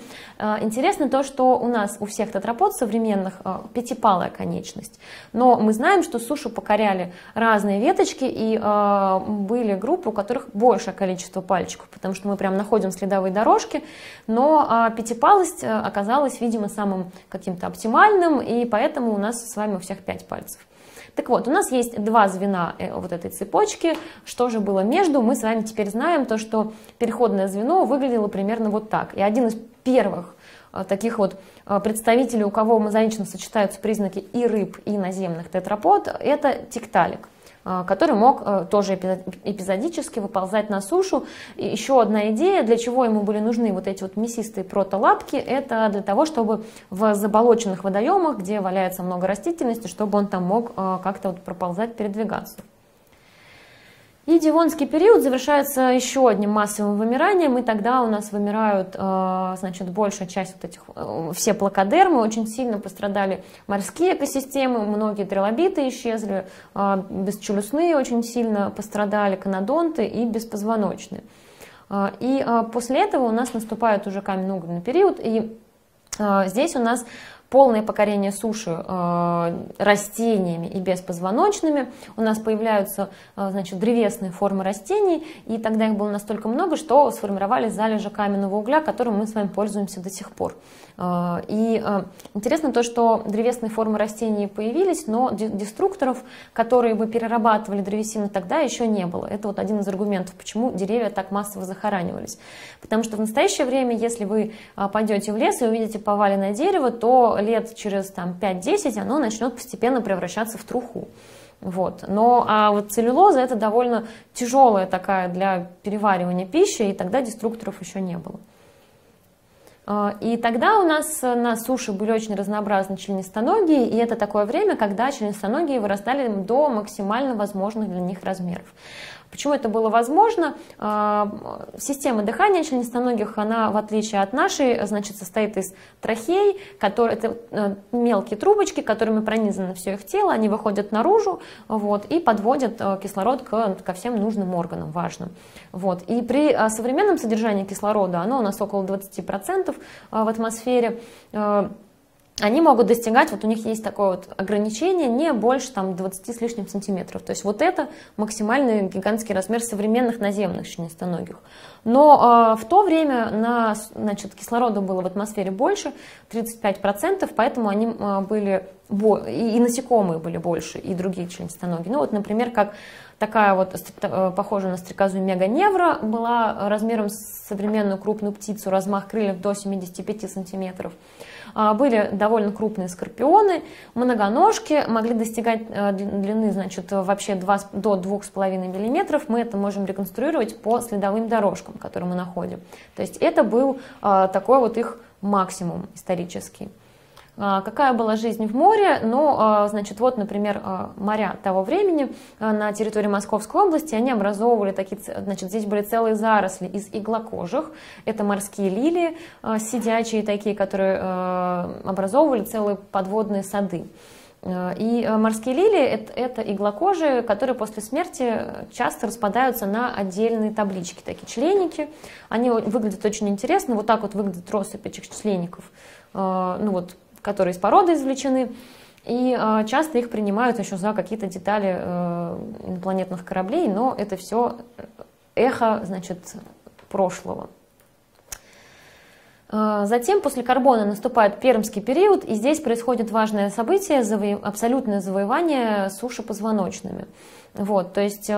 Интересно то, что у нас у всех тетрапод современных пятипалая конечность. Но мы знаем, что сушу покоряли разные веточки, и были группы, у которых которых большее количество пальчиков, потому что мы прям находим следовые дорожки, но а, пятипалость э, оказалась, видимо, самым каким-то оптимальным, и поэтому у нас с вами у всех пять пальцев. Так вот, у нас есть два звена э, вот этой цепочки. Что же было между? Мы с вами теперь знаем то, что переходное звено выглядело примерно вот так. И один из первых э, таких вот представителей, у кого мозаично сочетаются признаки и рыб, и наземных тетрапод, это тикталик. А, который мог э, тоже эпизодически выползать на сушу. И еще одна идея, для чего ему были нужны вот эти вот мясистые протолапки, это для того, чтобы в заболоченных водоемах, где валяется много растительности, чтобы он там мог э, как-то вот проползать, передвигаться. И Дивонский период завершается еще одним массовым вымиранием, и тогда у нас вымирают, э, значит, большая часть вот этих, э, все плакодермы, очень сильно пострадали морские экосистемы, многие трилобиты исчезли, э, бесчелюстные очень сильно пострадали, канадонты и беспозвоночные. И после этого у нас наступает уже каменно-угольный период, и здесь у нас полное покорение суши э, растениями и беспозвоночными. У нас появляются э, значит, древесные формы растений, и тогда их было настолько много, что сформировались залежи каменного угля, которым мы с вами пользуемся до сих пор. Э, и интересно то, что древесные формы растений появились, но деструкторов, которые бы перерабатывали древесину, тогда еще не было. Это вот один из аргументов, почему деревья так массово захоранивались. Потому что в настоящее время, если вы пойдете в лес и увидите поваленное дерево, то лет через там, 5-10 оно начнет постепенно превращаться в труху. Вот. Но а вот целлюлоза это довольно тяжелая такая для переваривания пищи, и тогда деструкторов еще не было. А, и тогда у нас на суше были очень разнообразные членистоногие, и это такое время, когда членистоногие вырастали до максимально возможных для них размеров. Почему это было возможно? А, система дыхания членистоногих, она, в отличие от нашей, значит, состоит из трахей, которые, это э, мелкие трубочки, которыми пронизано все их тело, они выходят наружу вот, и подводят э, кислород к, ко всем нужным органам важным. Вот. И при э, современном содержании кислорода, оно у нас около 20% в атмосфере, они могут достигать, вот у них есть такое вот ограничение, не больше там 20 с лишним сантиметров. То есть вот это максимальный гигантский размер современных наземных членистоногих. Но э, в то время на, значит, кислорода было в атмосфере больше, 35%, поэтому они э, были, и, и насекомые были больше, и другие членистоногие. Ну вот, например, как такая вот, э, похожая на стрекозу меганевра, была размером с современную крупную птицу, размах крыльев до 75 сантиметров. А, были довольно крупные скорпионы, многоножки, могли достигать э, длины значит, вообще 2, до 2,5 мм. Мы это можем реконструировать по следовым дорожкам, которые мы находим. То есть это был а, такой вот их максимум исторический. А, какая была жизнь в море? Ну, а, значит, вот, например, а, моря того времени на территории Московской области, они образовывали такие, значит, здесь были целые заросли из иглокожих. Это морские лилии, сидячие такие, которые образовывали целые подводные сады. И морские лилии это, иглокожие, которые после смерти часто распадаются на отдельные таблички, такие членики. Они выглядят очень интересно, вот так вот выглядит россыпь этих члеников. Ну вот которые из породы извлечены, и э, часто их принимают еще за какие-то детали э, инопланетных кораблей, но это все эхо, значит, прошлого. Э, затем после карбона наступает пермский период, и здесь происходит важное событие, заво... абсолютное завоевание суши позвоночными. Вот, то есть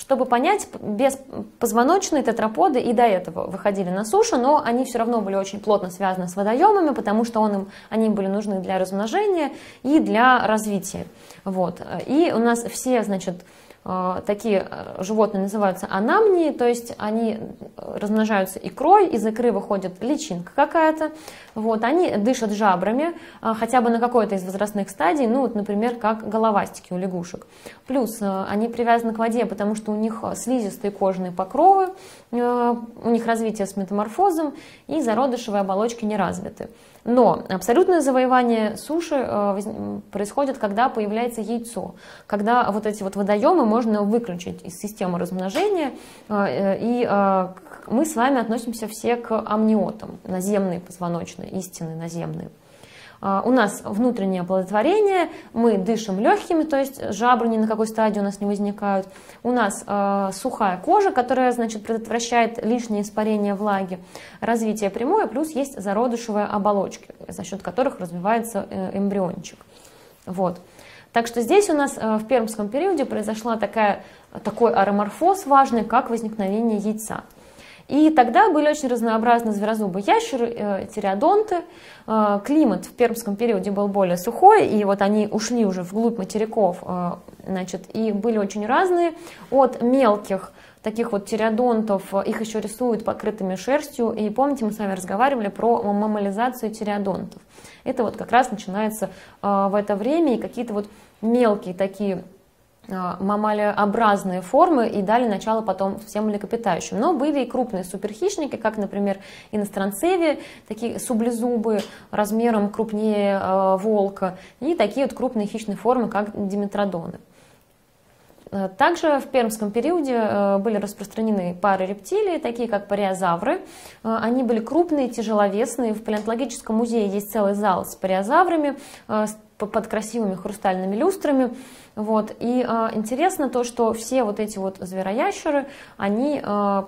чтобы понять, беспозвоночные тетраподы и до этого выходили на сушу, но они все равно были очень плотно связаны с водоемами, потому что он им, они были нужны для размножения и для развития. Вот. И у нас все, значит, такие э, животные называются анамнии, то есть они размножаются икрой, из икры выходит личинка какая-то, вот, они дышат жабрами, э, хотя бы на какой-то из возрастных стадий, ну вот, например, как головастики у лягушек. Плюс они привязаны к воде, потому что у них слизистые кожные покровы, у них развитие с метаморфозом и зародышевые оболочки не развиты. Но абсолютное завоевание суши э, происходит, когда появляется яйцо, когда вот эти вот водоемы можно выключить из системы размножения, э, и э, мы с вами относимся все к амниотам, наземные позвоночные, истинные наземные. У нас внутреннее оплодотворение, мы дышим легкими, то есть жабры ни на какой стадии у нас не возникают. У нас э, сухая кожа, которая значит, предотвращает лишнее испарение влаги. Развитие прямое, плюс есть зародышевые оболочки, за счет которых развивается э, эмбриончик. Вот. Так что здесь у нас э, в пермском периоде произошла такая, такой ароморфоз важный, как возникновение яйца. И тогда были очень разнообразны зверозубые ящеры, э, тиреодонты. Э, климат в пермском периоде был более сухой, и вот они ушли уже вглубь материков, значит, и были очень разные, от мелких таких вот тиреодонтов, их еще рисуют покрытыми шерстью, и помните, мы с вами разговаривали про мамализацию тиреодонтов. Это вот как раз начинается в это время, и какие-то вот мелкие такие а, мамалеобразные формы и дали начало потом всем млекопитающим. Но были и крупные суперхищники, как, например, иностранцеви, такие сублезубы размером крупнее э, волка, и такие вот крупные хищные формы, как диметродоны. Э, также в пермском периоде э, были распространены пары рептилий, такие как париозавры. Они были крупные, тяжеловесные. В палеонтологическом музее есть целый зал с париозаврами, под красивыми хрустальными люстрами. Вот. И э, интересно то, что все вот эти вот звероящеры, они, э,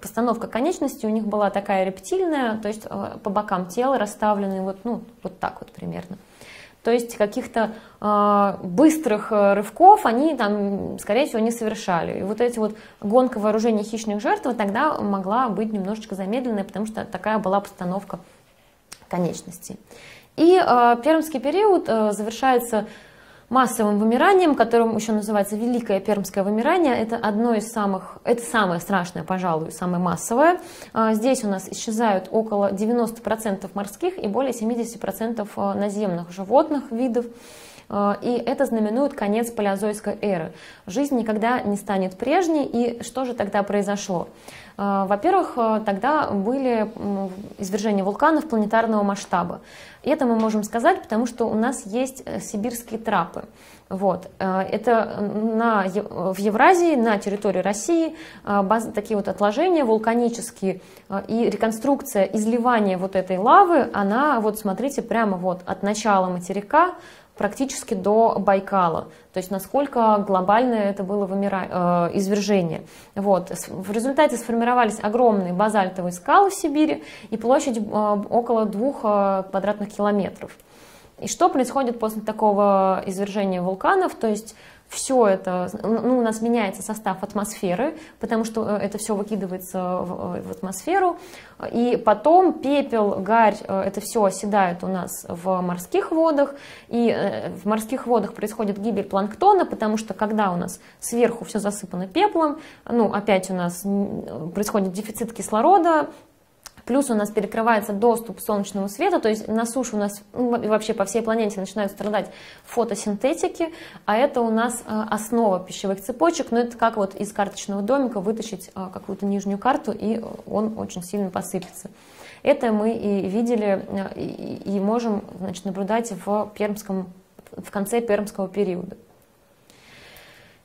постановка конечности у них была такая рептильная, то есть э, по бокам тела расставлены вот, ну, вот так вот примерно. То есть каких-то э, быстрых рывков они там, скорее всего, не совершали. И вот эти вот гонка вооружения хищных жертв тогда могла быть немножечко замедленная, потому что такая была постановка конечностей. И э, пермский период э, завершается массовым вымиранием, которым еще называется Великое Пермское вымирание. Это одно из самых, это самое страшное, пожалуй, самое массовое. А, здесь у нас исчезают около 90% морских и более 70% э, наземных животных, видов. И это знаменует конец палеозойской эры. Жизнь никогда не станет прежней, и что же тогда произошло? Во-первых, тогда были извержения вулканов планетарного масштаба. И это мы можем сказать, потому что у нас есть сибирские трапы. Вот. Э, это на, в Евразии, на территории России э, баз, такие вот отложения вулканические э, и реконструкция изливания вот этой лавы, она, вот смотрите, прямо вот от начала материка практически до Байкала. То есть насколько глобальное это было вымира... э, извержение. Вот. В результате сформировались огромные базальтовые скалы в Сибири и площадь э, около двух э, квадратных километров. И что происходит после такого извержения вулканов? То есть все это, ну, у нас меняется состав атмосферы, потому что э, это все выкидывается в, в атмосферу, и потом пепел, гарь, э, это все оседает у нас в морских водах, и э, в морских водах происходит гибель планктона, потому что когда у нас сверху все засыпано пеплом, ну, опять у нас происходит дефицит кислорода, Плюс у нас перекрывается доступ к солнечному свету, то есть на суше у нас ну, вообще по всей планете начинают страдать фотосинтетики, а это у нас э, основа пищевых цепочек, но это как вот из карточного домика вытащить э, какую-то нижнюю карту, и он очень сильно посыпется. Это мы и видели, э, и можем значит, наблюдать в, пермском, в конце пермского периода.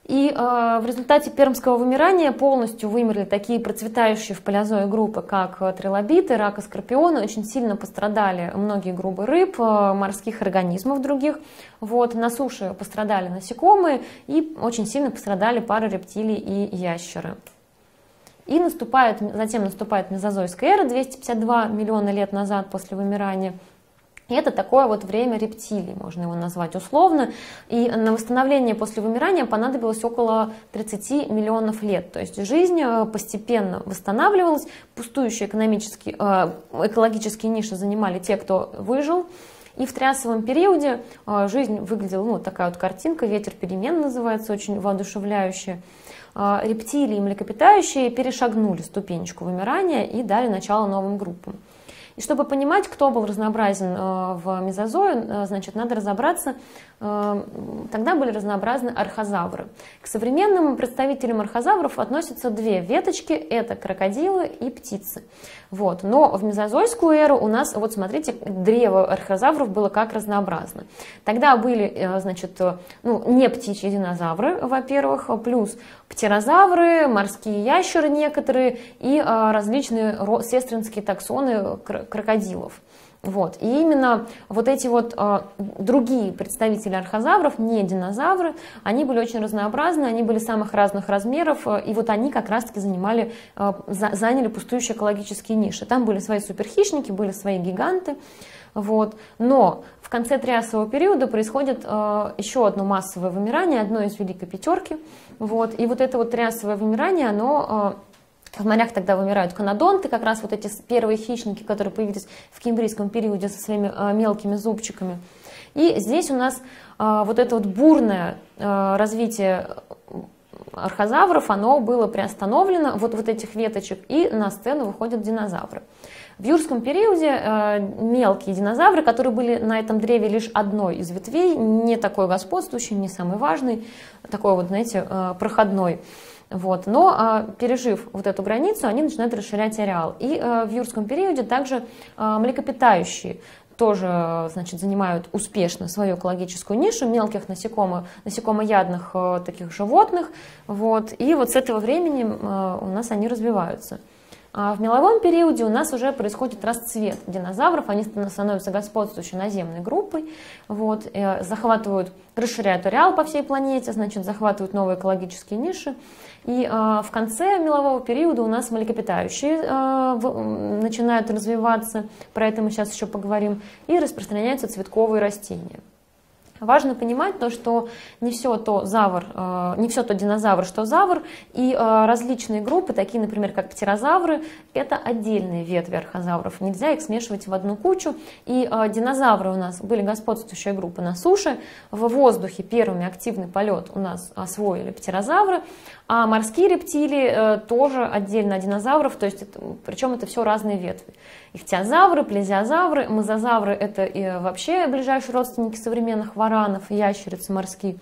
И э, в результате пермского вымирания полностью вымерли такие процветающие в палеозое группы, как трилобиты, рак и скорпионы. Очень сильно пострадали многие группы рыб, э, морских организмов других. Вот, на суше пострадали насекомые и очень сильно пострадали пары рептилий и ящеры. И наступает, затем наступает мезозойская эра, 252 миллиона лет назад после вымирания – и это такое вот время рептилий, можно его назвать условно. И на восстановление после вымирания понадобилось около 30 миллионов лет. То есть жизнь э, постепенно восстанавливалась, пустующие экономические, э, экологические ниши занимали те, кто выжил. И в триасовом периоде э, жизнь выглядела, ну, такая вот картинка, ветер перемен называется, очень воодушевляющая. Рептилии и млекопитающие перешагнули ступенечку вымирания и дали начало новым группам. И чтобы понимать, кто был разнообразен э, в мезозое, э, значит, надо разобраться, тогда были разнообразны архозавры. К современным представителям архозавров относятся две веточки, это крокодилы и птицы. Вот. Но в мезозойскую эру у нас, вот смотрите, древо архозавров было как разнообразно. Тогда были, значит, ну, не птичьи динозавры, во-первых, плюс птерозавры, морские ящеры некоторые и различные сестринские таксоны крокодилов. Вот. И именно вот эти вот э, другие представители архозавров, не динозавры, они были очень разнообразны, они были самых разных размеров, э, и вот они как раз-таки занимали, э, за, заняли пустующие экологические ниши. Там были свои суперхищники, были свои гиганты. Вот. Но в конце триасового периода происходит э, еще одно массовое вымирание, одно из великой пятерки. Вот. И вот это вот триасовое вымирание, оно э, в морях тогда вымирают канадонты, как раз вот эти первые хищники, которые появились в кембрийском периоде со своими э, мелкими зубчиками. И здесь у нас э, вот это вот бурное э, развитие архозавров, оно было приостановлено, вот, вот этих веточек, и на сцену выходят динозавры. В юрском периоде э, мелкие динозавры, которые были на этом древе лишь одной из ветвей, не такой господствующий, не самый важный, такой вот, знаете, э, проходной, вот. Но а, пережив вот эту границу, они начинают расширять ареал. И а, в юрском периоде также а, млекопитающие тоже значит, занимают успешно свою экологическую нишу мелких насекомых, насекомоядных а, таких животных. Вот. И вот с этого времени а, у нас они развиваются. А в меловом периоде у нас уже происходит расцвет динозавров, они становятся господствующей наземной группой, вот, э, захватывают, расширяют ареал по всей планете, значит, захватывают новые экологические ниши. И э, в конце мелового периода у нас млекопитающие в, начинают развиваться, про это мы сейчас еще поговорим, и распространяются цветковые растения. Важно понимать то, что не все то завр, э, не все то динозавр, что завр, и различные группы, такие, например, как птерозавры, это отдельные ветви архозавров. Нельзя их смешивать в одну кучу. И динозавры у нас были господствующие группы на суше, в воздухе первыми активный полет у нас освоили птерозавры, а морские рептилии тоже отдельно от динозавров, то есть это, причем это все разные ветви. ихтиозавры, плезиозавры, мозазавры – это и вообще ближайшие родственники современных варанов, ящериц морских.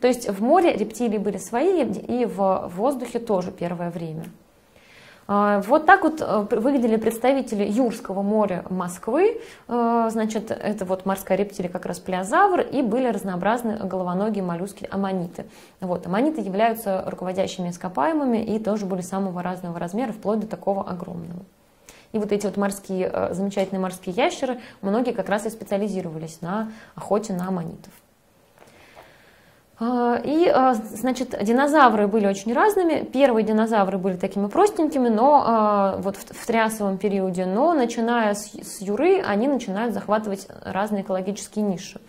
То есть в море рептилии были свои, и в воздухе тоже первое время. А, вот так вот э, выглядели представители Юрского моря Москвы. Э, значит, это вот морская рептилия, как раз плеозавр, и были разнообразные головоногие моллюски аммониты. Вот, аммониты являются руководящими ископаемыми и тоже были самого разного размера, вплоть до такого огромного. И вот эти вот морские, э, замечательные морские ящеры, многие как раз и специализировались на охоте на аммонитов. А, и, а, значит, динозавры были очень разными. Первые динозавры были такими простенькими, но а, вот в, в триасовом периоде, но начиная с, с Юры, они начинают захватывать разные экологические ниши.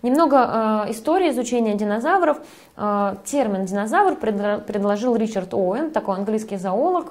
Немного истории изучения динозавров. термин динозавр предложил Ричард Оуэн, такой английский зоолог,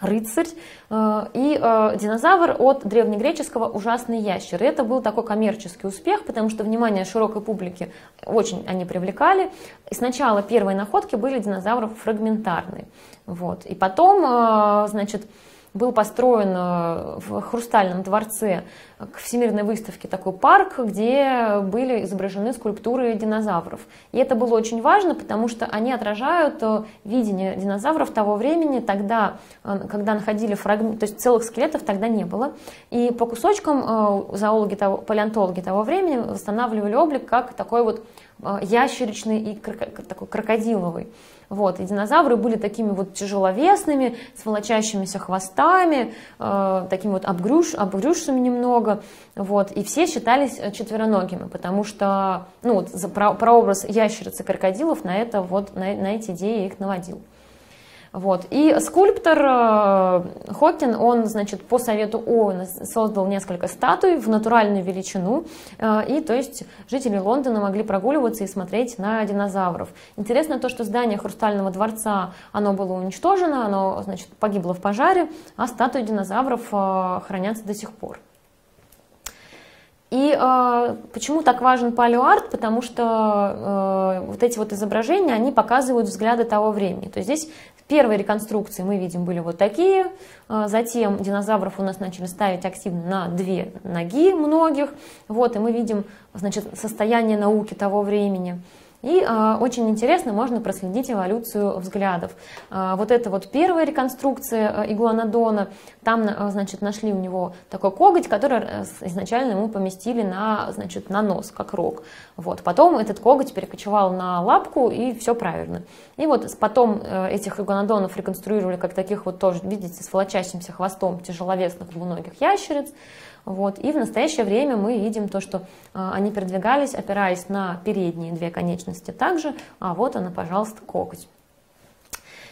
рыцарь э, и э, динозавр от древнегреческого ужасный ящер. И это был такой коммерческий успех, потому что внимание широкой публики очень они привлекали. И сначала первые находки были динозавров фрагментарные. Вот. И потом, э, значит, был построен э, в Хрустальном дворце к Всемирной выставке такой парк, где были изображены скульптуры динозавров. И это было очень важно, потому что они отражают э, видение динозавров того времени, тогда, э, когда находили фрагмент, то есть целых скелетов тогда не было. И по кусочкам зоологи, того, палеонтологи того времени восстанавливали облик как такой вот ящеричный и такой крокодиловый. Вот, и динозавры были такими вот тяжеловесными, с волочащимися хвостами, э, такими вот обгрюш, обгрюшными немного, вот, и все считались э, четвероногими, потому что, ну, вот, за, про, прообраз ящериц и крокодилов на это вот, на, на эти идеи их наводил. Вот. И скульптор э, Хокин, он, значит, по совету Оуэна создал несколько статуй в натуральную величину, э, и, то есть, жители Лондона могли прогуливаться и смотреть на динозавров. Интересно то, что здание Хрустального дворца, оно было уничтожено, оно, значит, погибло в пожаре, а статуи динозавров э, хранятся до сих пор. И э, почему так важен палеоарт? Потому что э, вот эти вот изображения, они показывают взгляды того времени. То есть здесь Первые реконструкции мы видим были вот такие, а, затем динозавров у нас начали ставить активно на две ноги многих, вот, и мы видим значит, состояние науки того времени. И э, очень интересно, можно проследить эволюцию взглядов. Э, вот это вот первая реконструкция э, игуанодона, там, э, значит, нашли у него такой коготь, который э, изначально ему поместили на, значит, на нос, как рог. Вот. Потом этот коготь перекочевал на лапку, и все правильно. И вот потом э, этих игуанодонов реконструировали как таких вот тоже, видите, с волочащимся хвостом тяжеловесных двуногих ящериц. Вот. И в настоящее время мы видим то, что а, они передвигались, опираясь на передние две конечности также, а вот она, пожалуйста, коготь.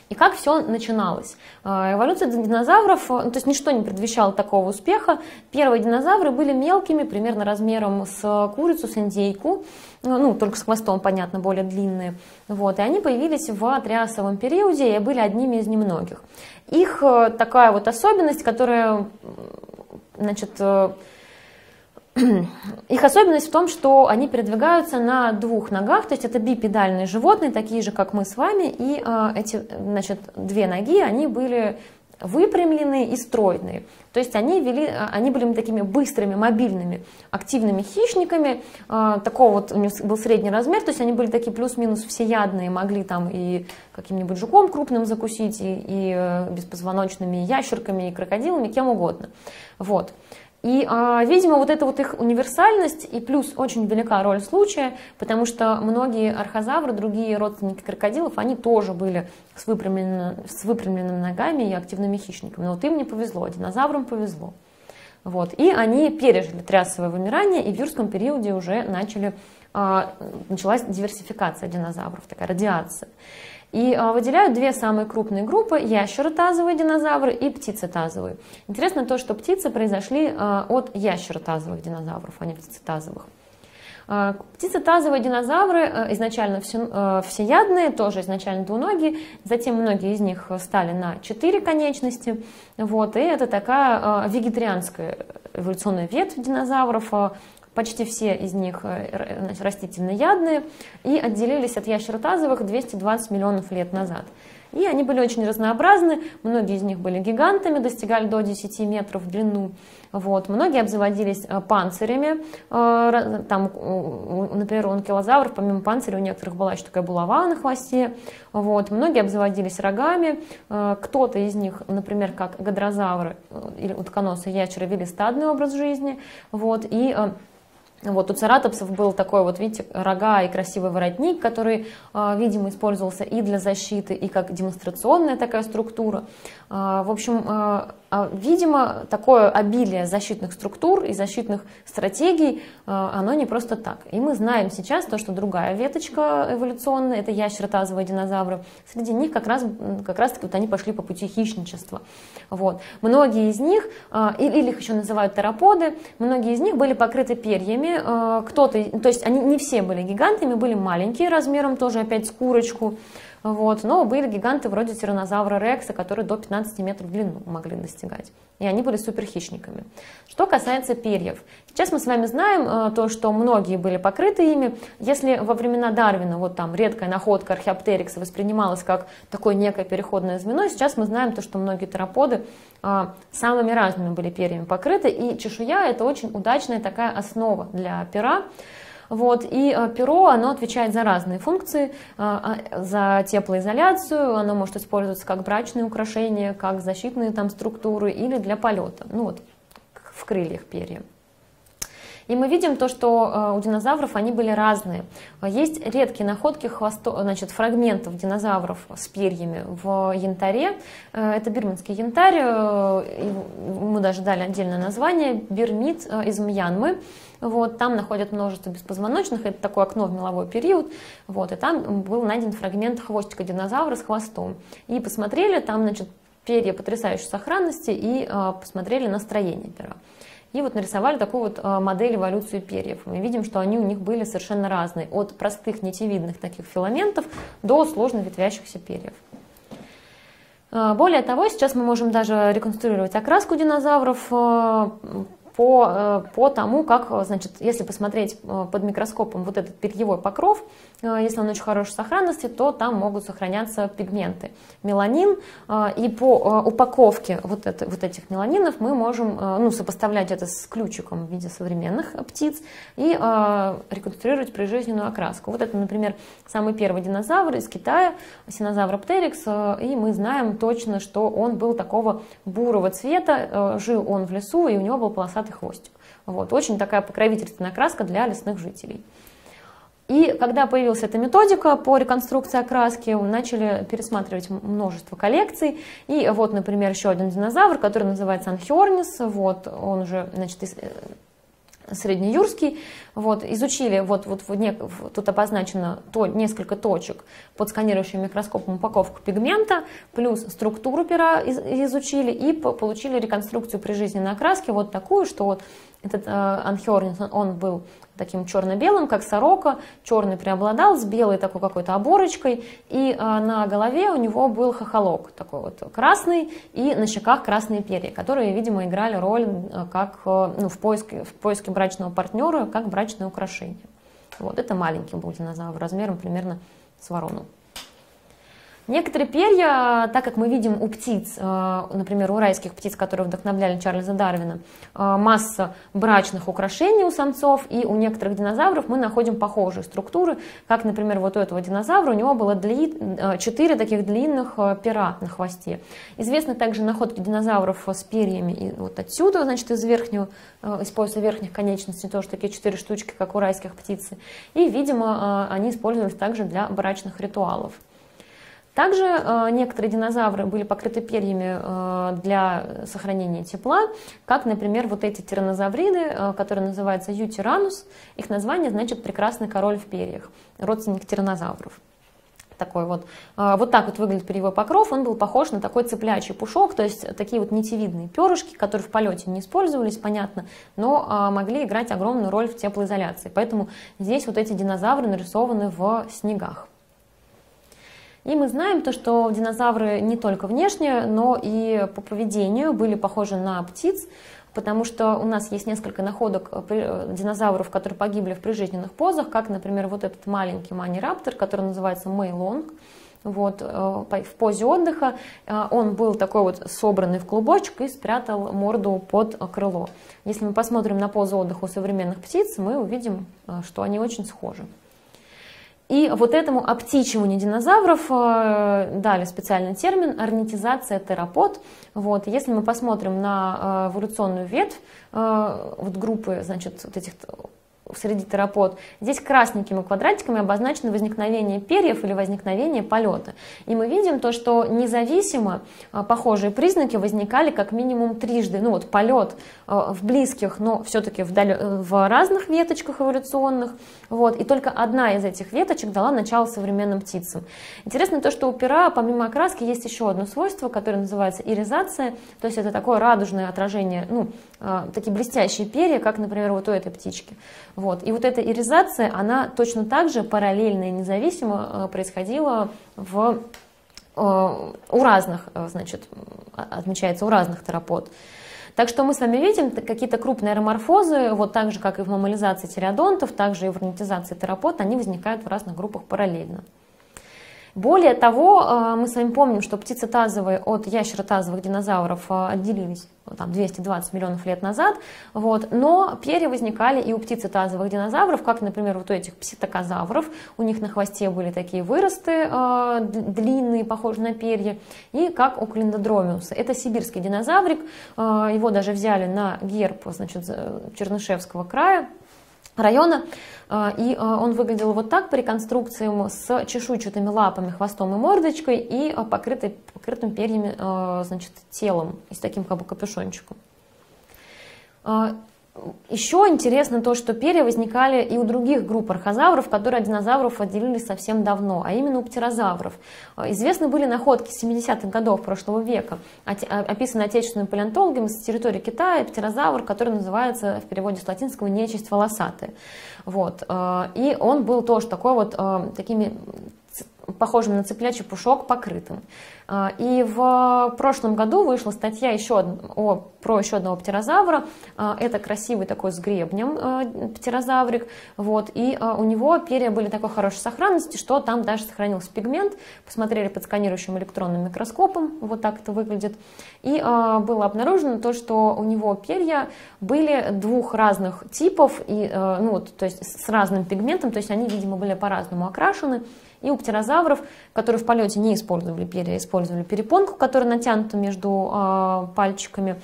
И как все начиналось? А, эволюция динозавров, ну, то есть ничто не предвещало такого успеха. Первые динозавры были мелкими, примерно размером с курицу, с индейку, ну, только с хвостом, понятно, более длинные. Вот, и они появились в триасовом периоде и были одними из немногих. Их э, такая вот особенность, которая Значит, э, их особенность в том, что они передвигаются на двух ногах, то есть это бипедальные животные, такие же, как мы с вами, и э, эти, значит, две ноги, они были выпрямленные и стройные. То есть они, вели, они были такими быстрыми, мобильными, активными хищниками. Э, такого вот у них был средний размер, то есть они были такие плюс-минус всеядные, могли там и каким-нибудь жуком крупным закусить, и, и э, беспозвоночными ящерками, и крокодилами, кем угодно. Вот. И, а, видимо, вот эта вот их универсальность и плюс очень велика роль случая, потому что многие архозавры, другие родственники крокодилов, они тоже были с выпрямленными, с выпрямленными ногами и активными хищниками. Но вот им не повезло, динозаврам повезло. Вот. И они пережили трясовое вымирание, и в юрском периоде уже начали, а, началась диверсификация динозавров, такая радиация. И а, выделяют две самые крупные группы – ящеротазовые динозавры и птицетазовые. Интересно то, что птицы произошли а, от ящеротазовых динозавров, а не птицетазовых. А, птицетазовые динозавры изначально всеядные, тоже изначально двуногие, затем многие из них стали на четыре конечности. Вот, и это такая вегетарианская эволюционная ветвь динозавров, Почти все из них э, растительноядные и отделились от ящеротазовых 220 миллионов лет назад. И они были очень разнообразны, многие из них были гигантами, достигали до 10 метров в длину. Вот. Многие обзаводились э, панцирями, э, там, например, у анкилозавров, помимо панциря, у некоторых была еще такая булава на хвосте. Вот. Многие обзаводились рогами, кто-то из них, например, как гадрозавры или утконосы ящеры, вели стадный образ жизни. Вот. И вот у цератопсов был такой вот, видите, рога и красивый воротник, который, а, видимо, использовался и для защиты, и как демонстрационная такая структура. А, в общем, а, видимо, такое обилие защитных структур и защитных стратегий, оно не просто так. И мы знаем сейчас то, что другая веточка эволюционная, это ящеротазовые динозавры, среди них как раз, как раз таки вот они пошли по пути хищничества. Вот. Многие из них, или их еще называют тераподы, многие из них были покрыты перьями, кто-то, то есть они не все были гигантами, были маленькие размером тоже опять с курочку, вот. Но были гиганты вроде тиранозавра Рекса, которые до 15 метров в длину могли достигать. И они были суперхищниками. Что касается перьев. Сейчас мы с вами знаем э, то, что многие были покрыты ими. Если во времена Дарвина вот там редкая находка археоптерикса воспринималась как такое некое переходное звено, сейчас мы знаем то, что многие тераподы э, самыми разными были перьями покрыты. И чешуя это очень удачная такая основа для пера. Вот, и э, перо, оно отвечает за разные функции, э, а, за теплоизоляцию, оно может использоваться как брачные украшения, как защитные там структуры или для полета, ну вот в крыльях перья. И мы видим то, что э, у динозавров они были разные. Есть редкие находки хвосто, значит, фрагментов динозавров с перьями в янтаре. Это бирманский янтарь, ему даже дали отдельное название, бирмит из Мьянмы. Вот, там находят множество беспозвоночных, это такое окно в меловой период. Вот, и там был найден фрагмент хвостика динозавра с хвостом. И посмотрели, там, значит, перья потрясающей сохранности и э, посмотрели на строение пера. И вот нарисовали такую вот э, модель эволюции перьев. Мы видим, что они у них были совершенно разные. От простых нитевидных таких филаментов до сложно ветвящихся перьев. Э, более того, сейчас мы можем даже реконструировать окраску динозавров, э, по, э, по тому, как, значит, если посмотреть э, под микроскопом вот этот перьевой покров, э, если он очень хорошей сохранности, то там могут сохраняться пигменты. Меланин, и по упаковке вот, это, вот этих меланинов мы можем ну, сопоставлять это с ключиком в виде современных птиц и реконструировать прижизненную окраску. Вот это, например, самый первый динозавр из Китая, синозавроптерикс, и мы знаем точно, что он был такого бурого цвета, жил он в лесу, и у него был полосатый полосатый хвостик. Вот. Очень такая покровительственная краска для лесных жителей. И когда появилась эта методика по реконструкции окраски, начали пересматривать множество коллекций. И вот, например, еще один динозавр, который называется Анхиорнис. Вот, он уже значит, среднеюрский, вот, изучили, вот, вот, вот, не, тут обозначено то, несколько точек под сканирующим микроскопом упаковку пигмента, плюс структуру пера из, изучили и по, получили реконструкцию прижизненной окраски, вот такую, что вот этот э, анхиорнис, он был таким черно-белым, как сорока, черный преобладал с белой такой какой-то оборочкой, и э, на голове у него был хохолок такой вот красный, и на щеках красные перья, которые, видимо, играли роль как э, ну, в, поиске, в поиске брачного партнера, как брачное украшение. Вот, это маленький был динозавр, размером примерно с ворону. Некоторые перья, так как мы видим у птиц, э, например, у райских птиц, которые вдохновляли Чарльза Дарвина, э, масса брачных украшений у самцов, и у некоторых динозавров мы находим похожие структуры, как, например, вот у этого динозавра, у него было дли... 4 э, таких длинных пера на хвосте. Известны также находки динозавров с перьями и вот отсюда, значит, из верхнего, из пояса верхних конечностей, тоже такие 4 штучки, как у райских птиц. И, видимо, они использовались также для брачных ритуалов. Также э, некоторые динозавры были покрыты перьями э, для сохранения тепла, как, например, вот эти тиранозавриды, э, которые называются ютиранус. Их название значит «прекрасный король в перьях», родственник тиранозавров такой вот. Вот так вот выглядит перьевой покров, он был похож на такой цыплячий пушок, то есть такие вот нитевидные перышки, которые в полете не использовались, понятно, но могли играть огромную роль в теплоизоляции. Поэтому здесь вот эти динозавры нарисованы в снегах. И мы знаем то, что динозавры не только внешне, но и по поведению были похожи на птиц, потому что у нас есть несколько находок э, э, динозавров, которые погибли в прижизненных позах, как, например, вот этот маленький манираптор, который называется мейлонг. вот, в позе отдыха. Он был такой вот собранный в клубочек и спрятал морду под крыло. Если мы посмотрим на позу отдыха у современных птиц, мы увидим, что они очень схожи. И вот этому обтичиванию динозавров э, дали специальный термин орнитизация терапод. Вот, если мы посмотрим на э, эволюционную ветвь э, вот группы значит, вот этих среди терапод. Здесь красненькими квадратиками обозначено возникновение перьев или возникновение полета. И мы видим то, что независимо а, похожие признаки возникали как минимум трижды. Ну вот полет а, в близких, но все-таки в, дал... в разных веточках эволюционных. Вот. И только одна из этих веточек дала начало современным птицам. Интересно то, что у пера помимо окраски есть еще одно свойство, которое называется иризация. То есть это такое радужное отражение, ну, такие блестящие перья, как, например, вот у этой птички. Вот. И вот эта иризация, она точно так же параллельно и независимо э, происходила в, э, у разных, значит, отмечается у разных терапод. Так что мы с вами видим какие-то крупные аэроморфозы, вот так же, как и в мамализации тиреодонтов, также и в орнитизации терапод, они возникают в разных группах параллельно. Более того, э, мы с вами помним, что птицы тазовые от ящеротазовых динозавров э, отделились там, 220 миллионов лет назад, вот, но перья возникали и у птицетазовых динозавров, как, например, вот у этих пситокозавров, у них на хвосте были такие выросты э, длинные, похожие на перья, и как у клиндодромиуса. Это сибирский динозаврик, э, его даже взяли на герб значит, Чернышевского края, района, а, и а, он выглядел вот так по реконструкциям с чешуйчатыми лапами, хвостом и мордочкой и а, покрытый, покрытым перьями значит, телом и с таким как бы капюшончиком. Еще интересно то, что перья возникали и у других групп архозавров, которые от динозавров отделились совсем давно, а именно у птерозавров. Известны были находки 70-х годов прошлого века, описаны отечественными палеонтологами с территории Китая, птерозавр, который называется в переводе с латинского «нечисть волосатая». Вот. И он был тоже такой вот такими похожим на цыплячий пушок, покрытым. А, и в прошлом году вышла статья еще о, про еще одного птерозавра. А, это красивый такой с гребнем а, птерозаврик. Вот, и у него перья были такой хорошей сохранности, что там даже сохранился пигмент. Посмотрели под сканирующим электронным микроскопом, вот так это выглядит. И было обнаружено то, что у него перья были двух разных типов, и, ну, вот, то есть с разным пигментом, то есть они, видимо, были по-разному окрашены. И у птерозавров, которые в полете не использовали перья, использовали перепонку, которая натянута между э, пальчиками,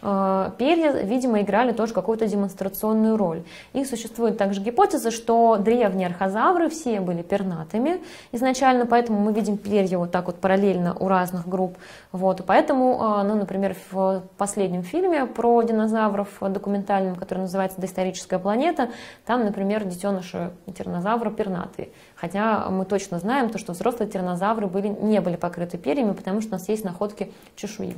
перья, видимо, играли тоже какую-то демонстрационную роль. И существует также гипотеза, что древние архозавры все были пернатыми изначально, поэтому мы видим перья вот так вот параллельно у разных групп. Вот, и поэтому, э, ну, например, в последнем фильме про динозавров документальном, который называется «Доисторическая планета», там, например, детеныши тиранозавра пернатые. Хотя мы точно знаем, то, что взрослые тиранозавры были, не были покрыты перьями, потому что у нас есть находки чешуи.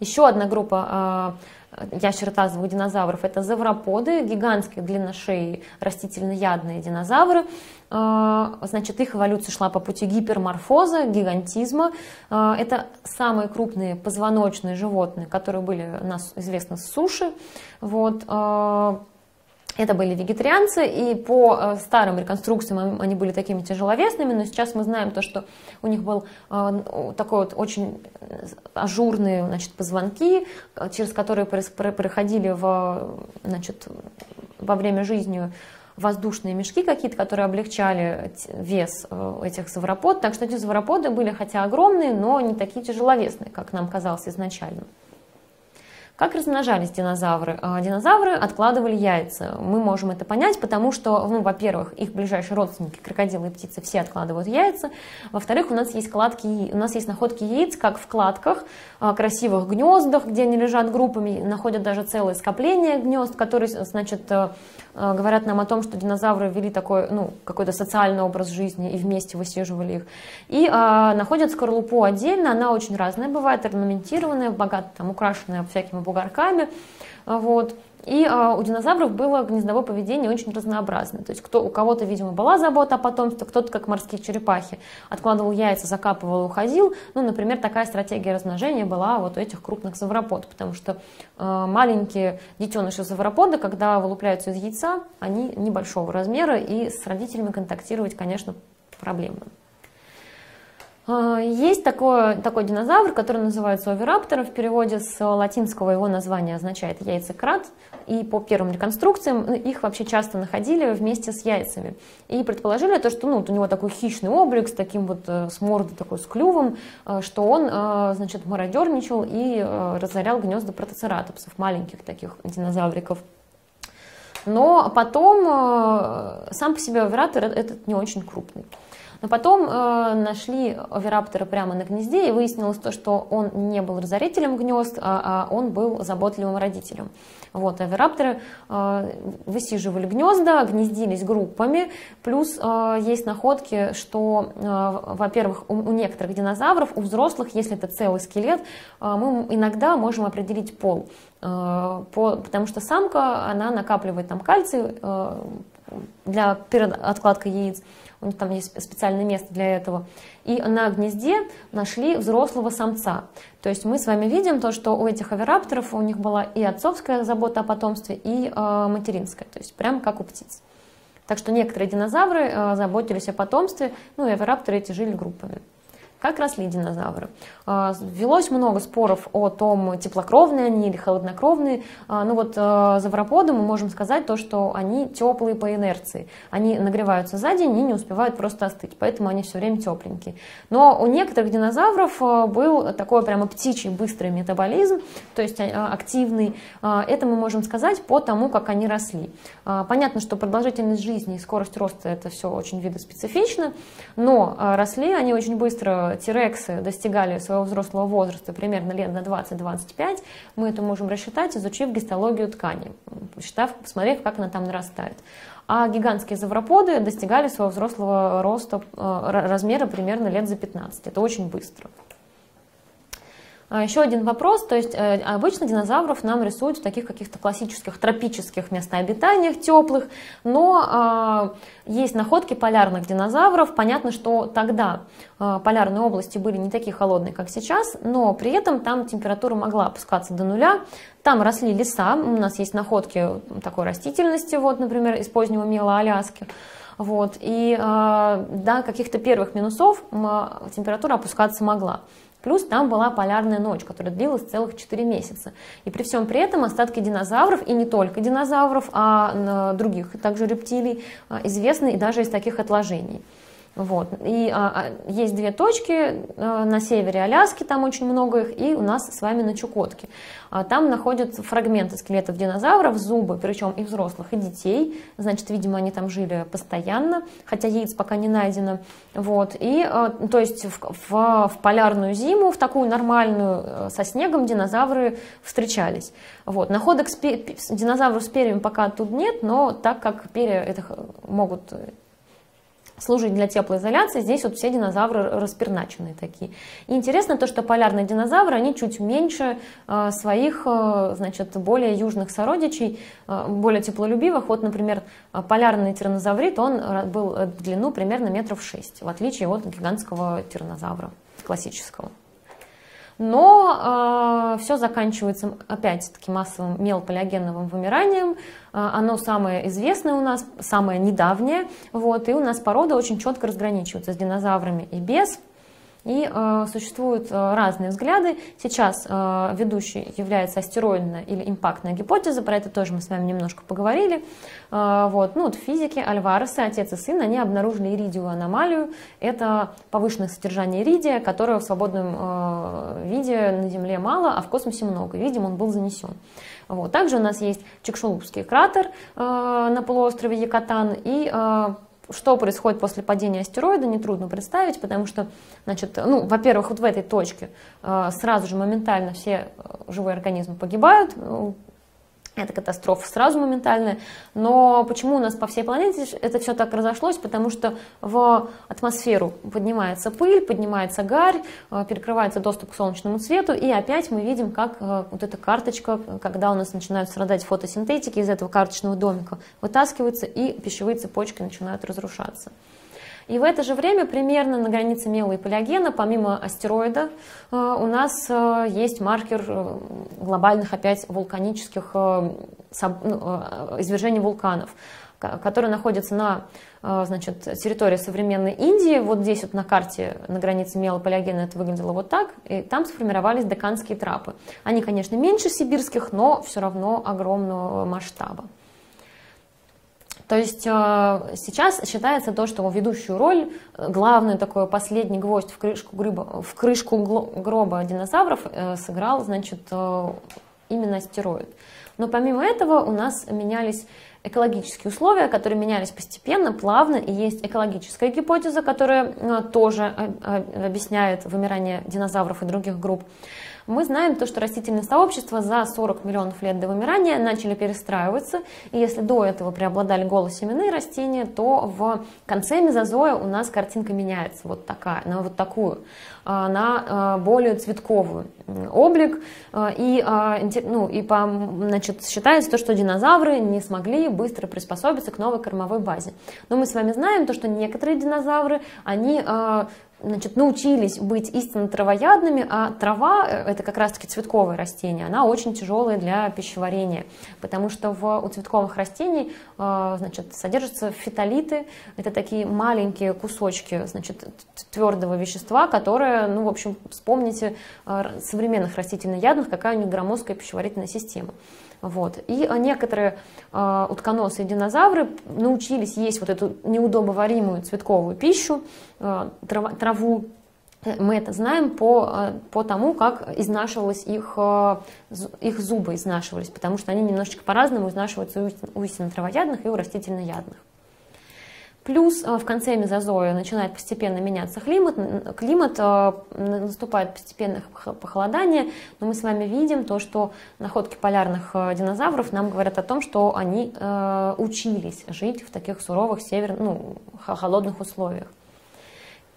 Еще одна группа э, ящеротазовых динозавров – это завроподы, гигантские длинношеи растительноядные динозавры. Э, значит, их эволюция шла по пути гиперморфоза, гигантизма. Э, это самые крупные позвоночные животные, которые были нас известны с суши. Вот. Это были вегетарианцы, и по э, старым реконструкциям они были такими тяжеловесными, но сейчас мы знаем то, что у них был э, такой вот очень ажурные значит, позвонки, через которые проходили в, значит, во время жизни воздушные мешки какие-то, которые облегчали вес э, этих завропод. Так что эти завроподы были хотя огромные, но не такие тяжеловесные, как нам казалось изначально. Как размножались динозавры? А, динозавры откладывали яйца. Мы можем это понять, потому что, ну, во-первых, их ближайшие родственники, крокодилы и птицы, все откладывают яйца. Во-вторых, у нас есть кладки, у нас есть находки яиц как в кладках, а, красивых гнездах, где они лежат группами, находят даже целое скопление гнезд, которые, значит, э, говорят нам о том, что динозавры вели такой, ну, какой-то социальный образ жизни и вместе высиживали их. И а, находят скорлупу отдельно, она очень разная бывает, орнаментированная, богато там украшенная всякими бугорками. Вот. И э, у динозавров было гнездовое поведение очень разнообразное. То есть кто, у кого-то, видимо, была забота о потомстве, кто-то, как морские черепахи, откладывал яйца, закапывал и уходил. Ну, например, такая стратегия размножения была вот у этих крупных завропод, потому что э, маленькие детеныши завропода, когда вылупляются из яйца, они небольшого размера, и с родителями контактировать, конечно, проблемно. А, есть такой, такой динозавр, который называется овераптор. В переводе с латинского его название означает яйцекрат. И по первым реконструкциям ну, их вообще часто находили вместе с яйцами. И предположили то, что ну, вот у него такой хищный облик с таким вот, э, с мордой такой, с клювом, э, что он, э, значит, мародерничал и разорял гнезда протоцератопсов, маленьких таких динозавриков. Но потом сам по себе овератор этот не очень крупный. Но потом э, нашли овераптора прямо на гнезде, и выяснилось то, что он не был разорителем гнезд, а, а он был заботливым родителем. Вот, оверапторы э, высиживали гнезда, гнездились группами, плюс э, есть находки, что, э, во-первых, у, у некоторых динозавров, у взрослых, если это целый скелет, э, мы иногда можем определить пол, э, по, потому что самка, она накапливает там кальций э, для перед откладкой яиц, у них там есть специальное место для этого. И на гнезде нашли взрослого самца. То есть мы с вами видим то, что у этих аверапторов у них была и отцовская забота о потомстве, и э, материнская, то есть прямо как у птиц. Так что некоторые динозавры э, заботились о потомстве, ну и аверапторы эти жили группами. Как росли динозавры? А, велось много споров о том, теплокровные они или холоднокровные. А, ну вот а, завроподы мы можем сказать то, что они теплые по инерции. Они нагреваются за день и не успевают просто остыть, поэтому они все время тепленькие. Но у некоторых динозавров был такой прямо птичий быстрый метаболизм, то есть активный. Это мы можем сказать по тому, как они росли. Понятно, что продолжительность жизни и скорость роста это все очень видоспецифично, но росли они очень быстро тирексы достигали своего взрослого возраста примерно лет на 20-25, мы это можем рассчитать, изучив гистологию ткани, посчитав, посмотрев, как она там нарастает. А гигантские завроподы достигали своего взрослого роста, э, размера примерно лет за 15. Это очень быстро. А, Еще один вопрос, то есть э, обычно динозавров нам рисуют в таких каких-то классических тропических местообитаниях, теплых, но э, есть находки полярных динозавров. Понятно, что тогда э, полярные области были не такие холодные, как сейчас, но при этом там температура могла опускаться до нуля. Там росли леса, у нас есть находки такой растительности, вот, например, из позднего мела Аляски. Вот, и э, до каких-то первых минусов температура опускаться могла. Плюс там была полярная ночь, которая длилась целых 4 месяца. И при всем при этом остатки динозавров, и не только динозавров, а других также рептилий, а, известны и даже из таких отложений. Вот. И а, а, есть две точки а, на севере Аляски, там очень много их, и у нас с вами на Чукотке. А, там находятся фрагменты скелетов динозавров, зубы, причем и взрослых, и детей. Значит, видимо, они там жили постоянно, хотя яиц пока не найдено. Вот. И, а, то есть в, в, в полярную зиму, в такую нормальную, э, со снегом динозавры встречались. Вот. Находок с, динозавров с перьями пока тут нет, но так как перья это могут служить для теплоизоляции. Здесь вот все динозавры расперначенные такие. И интересно то, что полярные динозавры, они чуть меньше э, своих, э, значит, более южных сородичей, э, более теплолюбивых. Вот, например, полярный тиранозаврит, он был в длину примерно метров 6, в отличие от гигантского тиранозавра классического. Но э, все заканчивается опять-таки массовым мелполиогеновым вымиранием. Э, оно самое известное у нас, самое недавнее. Вот, и у нас порода очень четко разграничивается с динозаврами и без. И э, существуют э, разные взгляды. Сейчас э, ведущей является астероидная или импактная гипотеза, про это тоже мы с вами немножко поговорили. Э, вот. Ну, вот физики Альвареса, отец и сын, они обнаружили иридиевую аномалию. Это повышенное содержание иридия, которое в свободном э, виде на Земле мало, а в космосе много. видимо, он был занесен. Вот. Также у нас есть Чекшулупский кратер э, на полуострове Якатан и э, что происходит после падения астероида, нетрудно представить, потому что, значит, ну, во-первых, вот в этой точке э, сразу же моментально все э, живые организмы погибают, ну, это катастрофа сразу моментальная. Но почему у нас по всей планете это все так разошлось? Потому что в атмосферу поднимается пыль, поднимается гарь, э, перекрывается доступ к солнечному свету, и опять мы видим, как э, вот эта карточка, когда у нас начинают страдать фотосинтетики из этого карточного домика, вытаскивается, и пищевые цепочки начинают разрушаться. И в это же время, примерно на границе мела и палеогена, помимо астероида, у нас есть маркер глобальных опять вулканических ну, извержений вулканов который находится на значит, территории современной Индии. Вот здесь вот на карте на границе мелопалеогена это выглядело вот так. И там сформировались деканские трапы. Они, конечно, меньше сибирских, но все равно огромного масштаба. То есть э, сейчас считается то, что ведущую роль, э, главный такой последний гвоздь в крышку, гроба, в крышку гроба динозавров э, сыграл, значит, именно астероид. Но помимо этого у нас менялись экологические условия, которые менялись постепенно, плавно, и есть экологическая гипотеза, которая тоже объясняет вымирание динозавров и других групп. Мы знаем то, что растительные сообщества за 40 миллионов лет до вымирания начали перестраиваться, и если до этого преобладали голосеменные растения, то в конце мезозоя у нас картинка меняется вот такая, на вот такую, а, на а, более цветковую облик, а, и, ну, и по, значит, считается то, что динозавры не смогли быстро приспособиться к новой кормовой базе. Но мы с вами знаем то, что некоторые динозавры, они значит, научились быть истинно травоядными, а трава, э, это как раз-таки цветковое растение, она очень тяжелая для пищеварения, потому что в, у цветковых растений э, значит, содержатся фитолиты, это такие маленькие кусочки значит, твердого вещества, которые, ну, в общем, вспомните э, современных растительноядных, какая у них громоздкая пищеварительная система. Вот. И некоторые э, утконосы и динозавры научились есть вот эту неудобоваримую цветковую пищу, э, траву. Мы это знаем по, э, по тому, как изнашивалось их, э, их зубы, изнашивались, потому что они немножечко по-разному изнашиваются у истинно травоядных и у растительноядных. Плюс э, в конце мезозоя начинает постепенно меняться климат, климат э, наступает постепенное похолодание, но мы с вами видим то, что находки полярных э, динозавров нам говорят о том, что они учились жить в таких суровых север, ну, холодных условиях.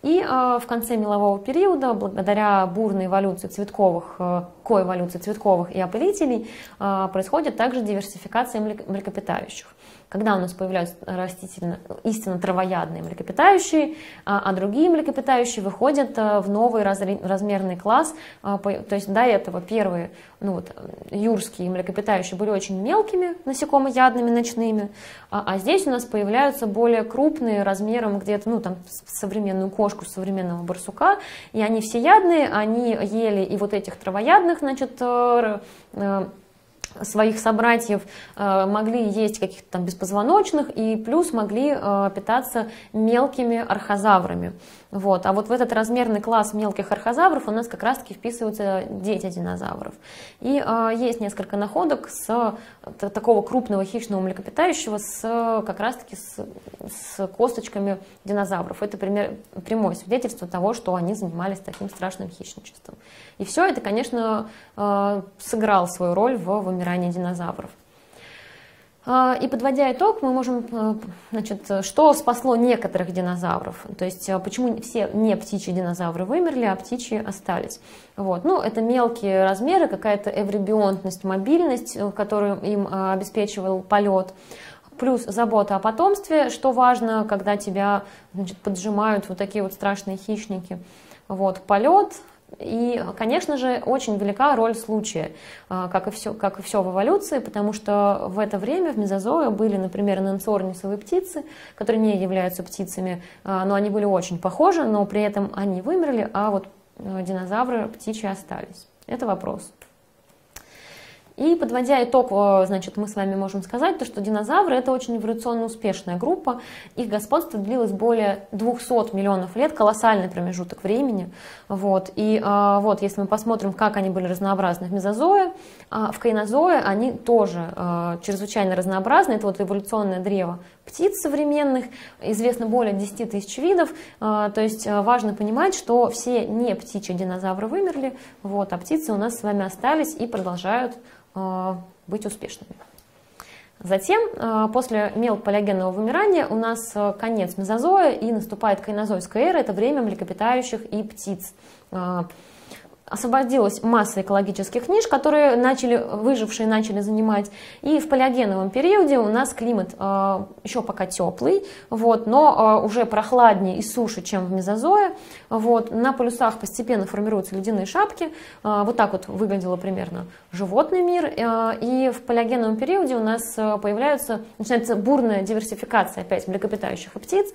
И в конце мелового периода, благодаря бурной эволюции цветковых, коэволюции цветковых и опылителей, происходит также диверсификация млекопитающих. Когда у нас появляются растительно, истинно травоядные млекопитающие, а, а другие млекопитающие выходят в новый размерный класс. То есть до этого первые ну вот, юрские млекопитающие были очень мелкими, насекомоядными, ночными, а, а здесь у нас появляются более крупные, размером где-то, ну там, современную кошку, современного барсука, и они всеядные, они ели и вот этих травоядных, значит, э, э, своих собратьев э, могли есть каких-то там беспозвоночных и плюс могли питаться мелкими архозаврами. Вот. А вот в этот размерный класс мелких архозавров у нас как раз-таки вписываются дети динозавров. И э, есть несколько находок с такого крупного хищного млекопитающего с как раз-таки с, с косточками динозавров. Это пример, прямое свидетельство того, что они занимались таким страшным хищничеством. И все это, конечно, э, сыграл свою роль в вымирании динозавров. А, и подводя итог, мы можем, э, значит, что спасло некоторых динозавров, то есть э, почему все не птичьи динозавры вымерли, а птичьи остались. Вот. Ну, это мелкие размеры, какая-то эврибионтность, мобильность, э, которую им обеспечивал полет, плюс забота о потомстве, что важно, когда тебя значит, поджимают вот такие вот страшные хищники. Вот, полет, и, конечно же, очень велика роль случая, а, как и, все, как и все в эволюции, потому что в это время в мезозое были, например, ненцорнисовые птицы, которые не являются птицами, а, но они были очень похожи, но при этом они вымерли, а вот э, динозавры птичьи остались. Это вопрос. И подводя итог, э, значит, мы с вами можем сказать, то, что динозавры это очень эволюционно успешная группа. Их господство длилось более 200 миллионов лет, колоссальный промежуток времени. Вот. И э, вот, если мы посмотрим, как они были разнообразны в мезозое, а в кайнозое они тоже э, чрезвычайно разнообразны. Это вот эволюционное древо птиц современных, известно более 10 тысяч видов. То есть важно понимать, что все не птичьи динозавры вымерли, вот, а птицы у нас с вами остались и продолжают Э, быть успешными. Затем, после мелполиогенного вымирания, у нас конец мезозоя и наступает кайнозойская эра, это время млекопитающих и птиц. Освободилась масса экологических ниш, которые начали, выжившие начали занимать. И в палеогеновом периоде у нас климат э, еще пока теплый, вот, но э, уже прохладнее и суше, чем в мезозое. Вот. На полюсах постепенно формируются ледяные шапки. Э, вот так вот выглядело примерно животный мир. Э, и в палеогеновом периоде у нас появляются, начинается бурная диверсификация опять млекопитающих и птиц.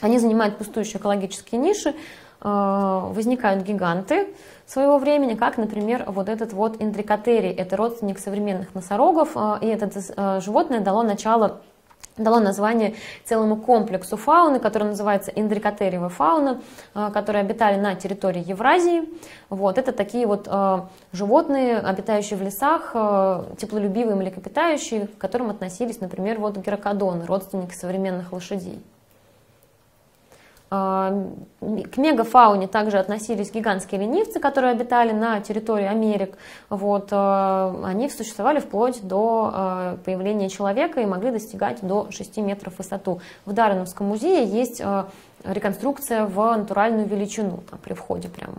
Они занимают пустующие экологические ниши, возникают гиганты, своего времени, как, например, вот этот вот индрикотерий. Это родственник современных носорогов, э, и это э, животное дало начало дало название целому комплексу фауны, который называется индрикотериевая фауна, э, которые обитали на территории Евразии. Вот, это такие вот животные, обитающие в лесах, теплолюбивые млекопитающие, к которым относились, например, вот геракодоны, родственники современных лошадей. А, к мегафауне также относились гигантские ленивцы, которые обитали на территории Америк. Вот, а, они существовали вплоть до а, появления человека и могли достигать до 6 метров в высоту. В Дарвиновском музее есть реконструкция в натуральную величину там, при входе прямо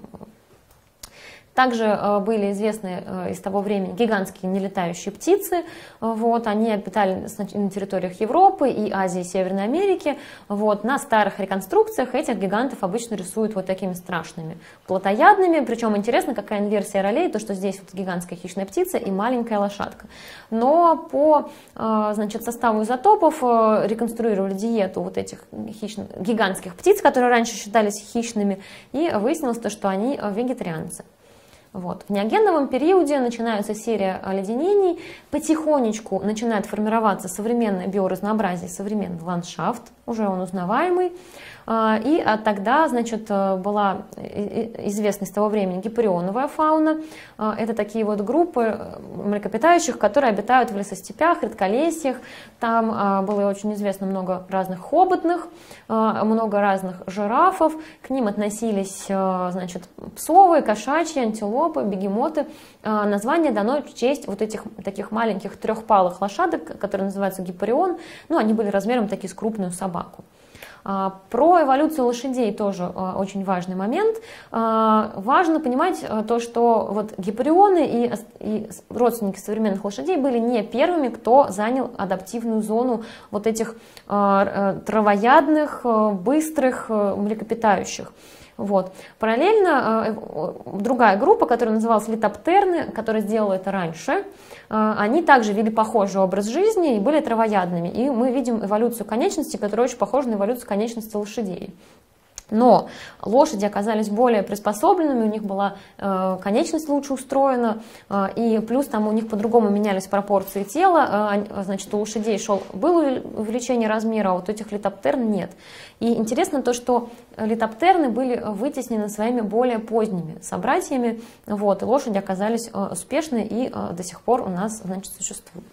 также э, были известны э, из того времени гигантские нелетающие птицы. Вот, они обитали на территориях Европы и Азии, и Северной Америки. Вот, на старых реконструкциях этих гигантов обычно рисуют вот такими страшными плотоядными. Причем интересно, какая инверсия ролей, то что здесь вот гигантская хищная птица и маленькая лошадка. Но по э, значит, составу изотопов реконструировали диету вот этих хищных, гигантских птиц, которые раньше считались хищными, и выяснилось, то, что они вегетарианцы. Вот. В неогеновом периоде начинается серия оледенений, потихонечку начинает формироваться современное биоразнообразие, современный ландшафт, уже он узнаваемый. А, и а тогда, значит, э, была известна с того времени гиперионовая фауна. А, это такие вот группы э, млекопитающих, которые обитают в лесостепях, редколесьях. Там было очень известно много разных хоботных, много разных жирафов. К ним относились, значит, псовые, кошачьи, антилопы, бегемоты. Название дано в честь вот этих таких маленьких трехпалых лошадок, которые называются гиперион. Ну, они были размером такие с крупную собаку. А, про эволюцию лошадей тоже а, очень важный момент. А, важно понимать то, что вот гиперионы и, и родственники современных лошадей были не первыми, кто занял адаптивную зону вот этих травоядных, быстрых млекопитающих. Вот. Параллельно э, другая группа, которая называлась литоптерны, которая сделала это раньше, э, они также вели похожий образ жизни и были травоядными. И мы видим эволюцию конечностей, которая очень похожа на эволюцию конечностей лошадей. Но лошади оказались более приспособленными, у них была э, конечность лучше устроена, э, и плюс там у них по-другому менялись пропорции тела, э, значит, у лошадей шел, было увеличение размера, а вот этих литоптерн нет. И интересно то, что литоптерны были вытеснены своими более поздними собратьями, вот, и лошади оказались э, успешны и э, до сих пор у нас, значит, существуют.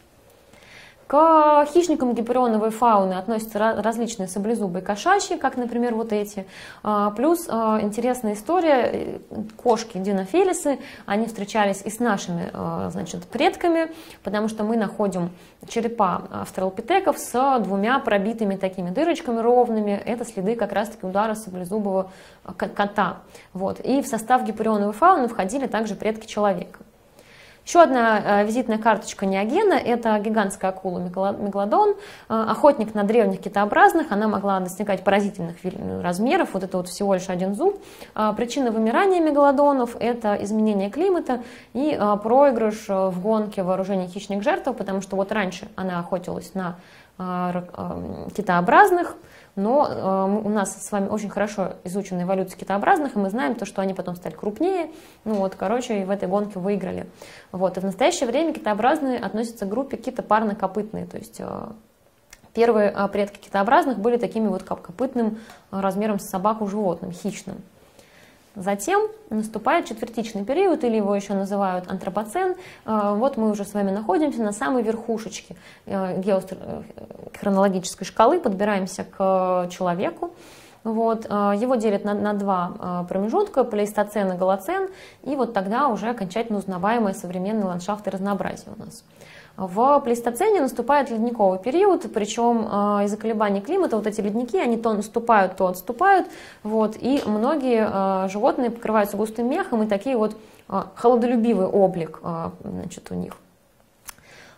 К хищникам гиперионовой фауны относятся различные саблезубые кошачьи, как, например, вот эти. А, плюс а, интересная история, кошки динофелисы, они встречались и с нашими а, значит, предками, потому что мы находим черепа австралопитеков с двумя пробитыми такими дырочками ровными. Это следы как раз-таки удара саблезубого кота. Вот. И в состав гиперионовой фауны входили также предки человека. Еще одна э, визитная карточка неогена – это гигантская акула мегалодон, э, охотник на древних китообразных, она могла достигать поразительных размеров, вот это вот всего лишь один зуб. Э, причина вымирания мегалодонов – это изменение климата и проигрыш в гонке вооружения хищных жертв, потому что вот раньше она охотилась на китообразных, но э, у нас с вами очень хорошо изучена эволюция китообразных, и мы знаем то, что они потом стали крупнее, ну вот, короче, и в этой гонке выиграли. Вот, и в настоящее время китообразные относятся к группе китопарнокопытные, то есть э, первые э, предки китообразных были такими вот копытным э, размером с собаку животным, хищным. Затем наступает четвертичный период, или его еще называют антропоцен. Э, вот мы уже с вами находимся на самой верхушечке э, геохронологической шкалы, подбираемся к человеку. Вот, э, его делят на, на два промежутка, плейстоцен и голоцен, и вот тогда уже окончательно узнаваемые современные ландшафты разнообразия у нас. В плейстоцене наступает ледниковый период, причем из-за колебаний климата вот эти ледники, они то наступают, то отступают, вот, и многие животные покрываются густым мехом, и такие вот холодолюбивый облик значит, у них.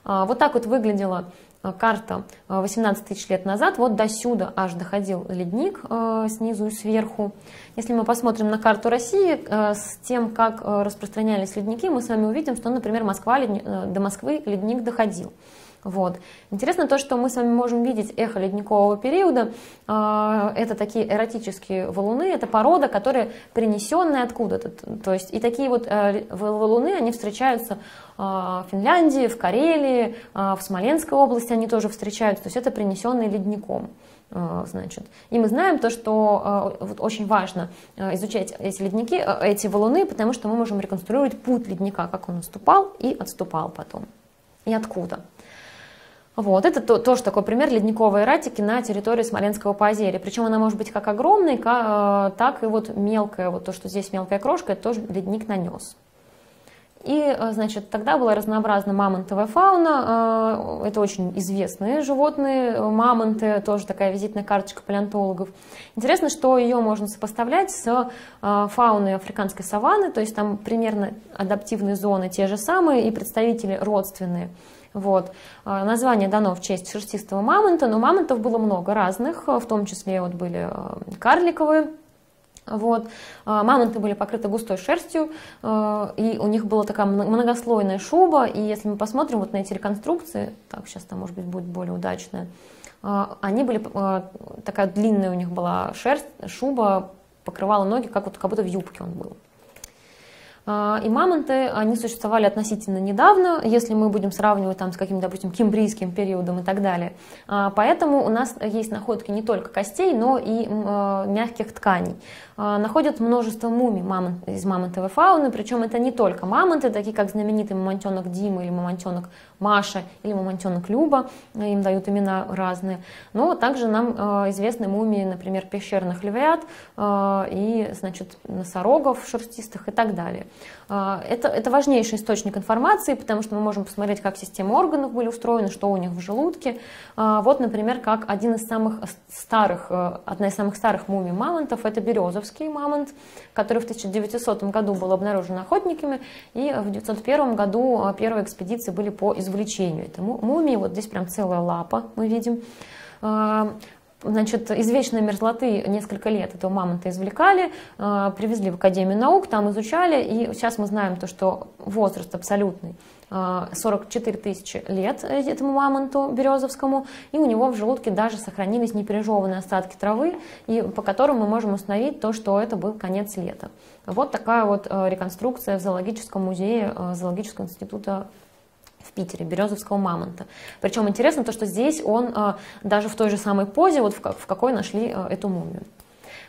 Вот так вот выглядела Э, карта 18 э, тысяч лет назад, вот до сюда аж доходил ледник э, снизу и сверху. Если мы посмотрим на карту России с тем, как распространялись ледники, мы с вами увидим, что, например, Москва, до Москвы ледник доходил. Вот. Интересно то, что мы с вами можем видеть эхо ледникового периода. А, это такие эротические валуны, это порода, которая принесенная откуда-то. То есть и такие вот э, валуны, они встречаются а, в Финляндии, в Карелии, а, в Смоленской области они тоже встречаются. То есть это принесенные ледником. Значит. И мы знаем то, что вот очень важно изучать эти ледники, эти валуны, потому что мы можем реконструировать путь ледника, как он наступал и отступал потом. И откуда. Вот, это то, тоже такой пример ледниковой эрратики на территории Смоленского поозерья. Причем она может быть как огромной, как, э, так и вот мелкая. Вот то, что здесь мелкая крошка, это тоже ледник нанес. И, э, значит, тогда была разнообразна мамонтовая фауна. Э, это очень известные животные. Мамонты, тоже такая визитная карточка палеонтологов. Интересно, что ее можно сопоставлять с фауной африканской саванны. То есть там примерно адаптивные зоны те же самые и представители родственные. Вот. А, название дано в честь шерстистого мамонта, но мамонтов было много разных, в том числе вот были а, карликовые, вот. А, мамонты были покрыты густой шерстью, и у них была такая многослойная шуба, и если мы посмотрим вот на эти реконструкции, так, сейчас там, может быть, будет более удачная, они были, такая длинная у них была шерсть, шуба покрывала ноги, как, вот, как будто в юбке он был. А, и мамонты, они существовали относительно недавно, если мы будем сравнивать там с каким-то, допустим, кембрийским периодом и так далее. А, поэтому у нас есть находки не только костей, но и а, мягких тканей. Находят множество мумий мамонт, из мамонтовой фауны, причем это не только мамонты, такие как знаменитый мамонтенок Дима или мамонтенок Маша или мамонтенок Люба, им дают имена разные. Но также нам известны мумии, например, пещерных львят и, значит, носорогов шерстистых и так далее. Это, это важнейший источник информации, потому что мы можем посмотреть, как системы органов были устроены, что у них в желудке. Вот, например, как один из самых старых, э, одна из самых старых мумий мамонтов, это березовский мамонт, который в 1900 году был обнаружен охотниками, и в 1901 году э, первые экспедиции были по извлечению этой мумии. Вот здесь прям целая лапа мы видим. А, Значит, из вечной мерзлоты несколько лет этого мамонта извлекали, э, привезли в Академию наук, там изучали, и сейчас мы знаем то, что возраст абсолютный 44 э, тысячи лет этому мамонту березовскому, и у него в желудке даже сохранились непережеванные остатки травы, и по которым мы можем установить то, что это был конец лета. Вот такая вот э, реконструкция в зоологическом музее Зоологического института Питере, березовского мамонта. Причем интересно то, что здесь он э, даже в той же самой позе, вот в какой нашли э, эту мумию.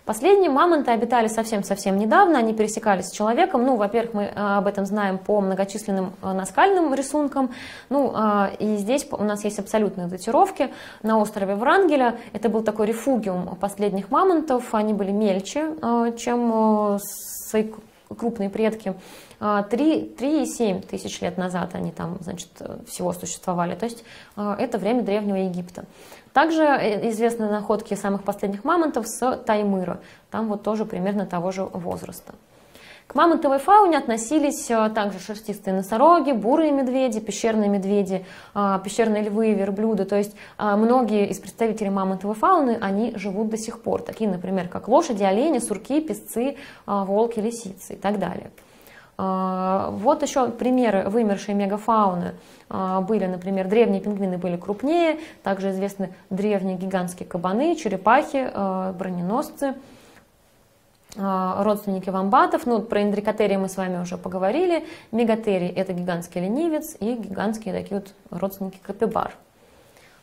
Последние мамонты обитали совсем-совсем недавно, они пересекались с человеком. Ну, во-первых, мы э, об этом знаем по многочисленным наскальным рисункам. Ну, и здесь у нас есть абсолютные датировки. На острове Врангеля это был такой рефугиум последних мамонтов. Они были мельче, чем свои крупные предки. 3,7 а, тысяч лет назад они там, значит, всего существовали. То есть а, это время Древнего Египта. Также э, известны находки самых последних мамонтов с Таймыра. Там вот тоже примерно того же возраста. К мамонтовой фауне относились а, также шерстистые носороги, бурые медведи, пещерные медведи, пещерные львы, верблюды. То есть многие из представителей мамонтовой фауны, они живут до сих пор. Такие, например, как лошади, олени, сурки, песцы, волки, лисицы и так далее. А, вот еще примеры вымершей мегафауны а, были, например, древние пингвины были крупнее, также известны древние гигантские кабаны, черепахи, а, броненосцы, родственники вамбатов. Ну, про индрикотерии мы с вами уже поговорили. Мегатерий – это гигантский ленивец и гигантские такие вот родственники капибар.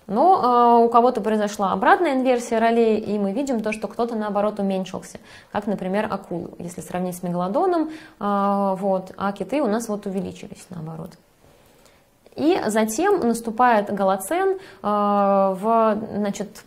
Но э, у кого-то произошла обратная инверсия ролей, и мы видим то, что кто-то наоборот уменьшился, как, например, акулы. Если сравнить с мегалодоном, э, вот, а киты у нас вот увеличились наоборот. И затем наступает голоцен, э, в, значит,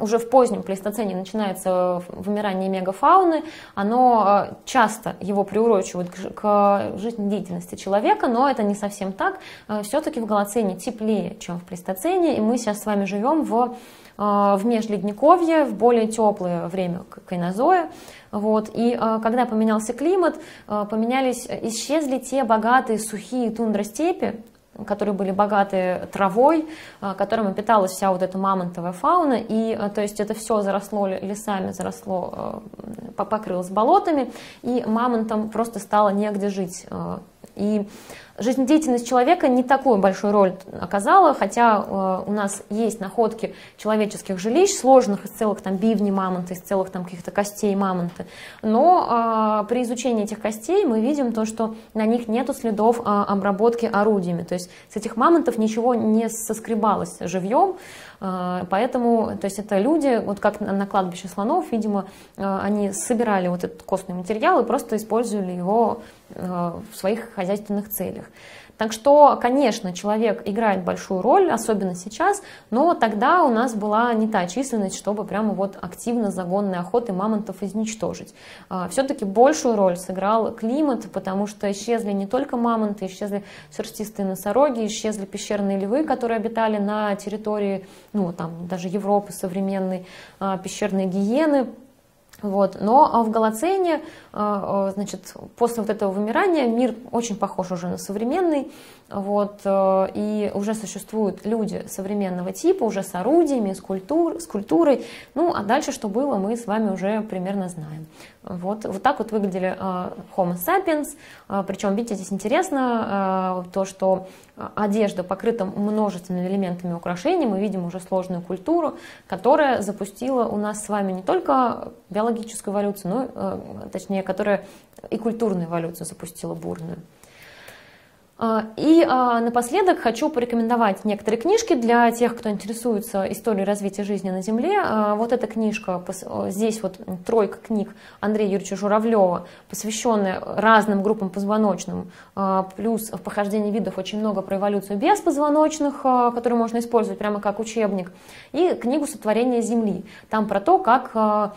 уже в позднем плейстоцене начинается вымирание мегафауны, оно часто его приурочивают к жизнедеятельности человека, но это не совсем так. Все-таки в Голоцене теплее, чем в плейстоцене, и мы сейчас с вами живем в в межледниковье, в более теплое время кайнозоя. Вот. И э, когда поменялся климат, э, поменялись, исчезли те богатые сухие тундростепи, которые были богаты травой, э, которым питалась вся вот эта мамонтовая фауна, и то есть это все заросло лесами, заросло, покрылось болотами, и мамонтам просто стало негде жить. И жизнедеятельность человека не такую большую роль оказала, хотя э, у нас есть находки человеческих жилищ, сложных из целых там бивней мамонта, из целых там каких-то костей мамонта, но э, при изучении этих костей мы видим то, что на них нету следов э, обработки орудиями, то есть с этих мамонтов ничего не соскребалось живьем, поэтому, то есть это люди, вот как на кладбище слонов, видимо, э, они собирали вот этот костный материал и просто использовали его э, в своих хозяйственных целях. Так что, конечно, человек играет большую роль, особенно сейчас, но тогда у нас была не та численность, чтобы прямо вот активно загонной охоты мамонтов изничтожить. А, Все-таки большую роль сыграл климат, потому что исчезли не только мамонты, исчезли шерстистые носороги, исчезли пещерные львы, которые обитали на территории, ну, там, даже Европы современной, а, пещерные гиены, вот. Но а в Голоцене, а, а, значит, после вот этого вымирания мир очень похож уже на современный. Вот, э, и уже существуют люди современного типа, уже с орудиями, с, культур, с культурой. Ну, а дальше что было, мы с вами уже примерно знаем. Вот, вот так вот выглядели э, Homo sapiens. Э, Причем, видите, здесь интересно то, что одежда покрыта множественными элементами украшений. Мы видим уже сложную культуру, которая запустила у нас с вами не только биологическую эволюцию, но, точнее, которая и культурную эволюцию запустила бурную. А, и а, напоследок хочу порекомендовать некоторые книжки для тех, кто интересуется историей развития жизни на Земле. А, вот эта книжка, здесь вот тройка книг Андрея Юрьевича Журавлева, посвященная разным группам позвоночным, плюс в похождении видов очень много про эволюцию беспозвоночных, которые можно использовать прямо как учебник, и книгу «Сотворение Земли». Там про то, как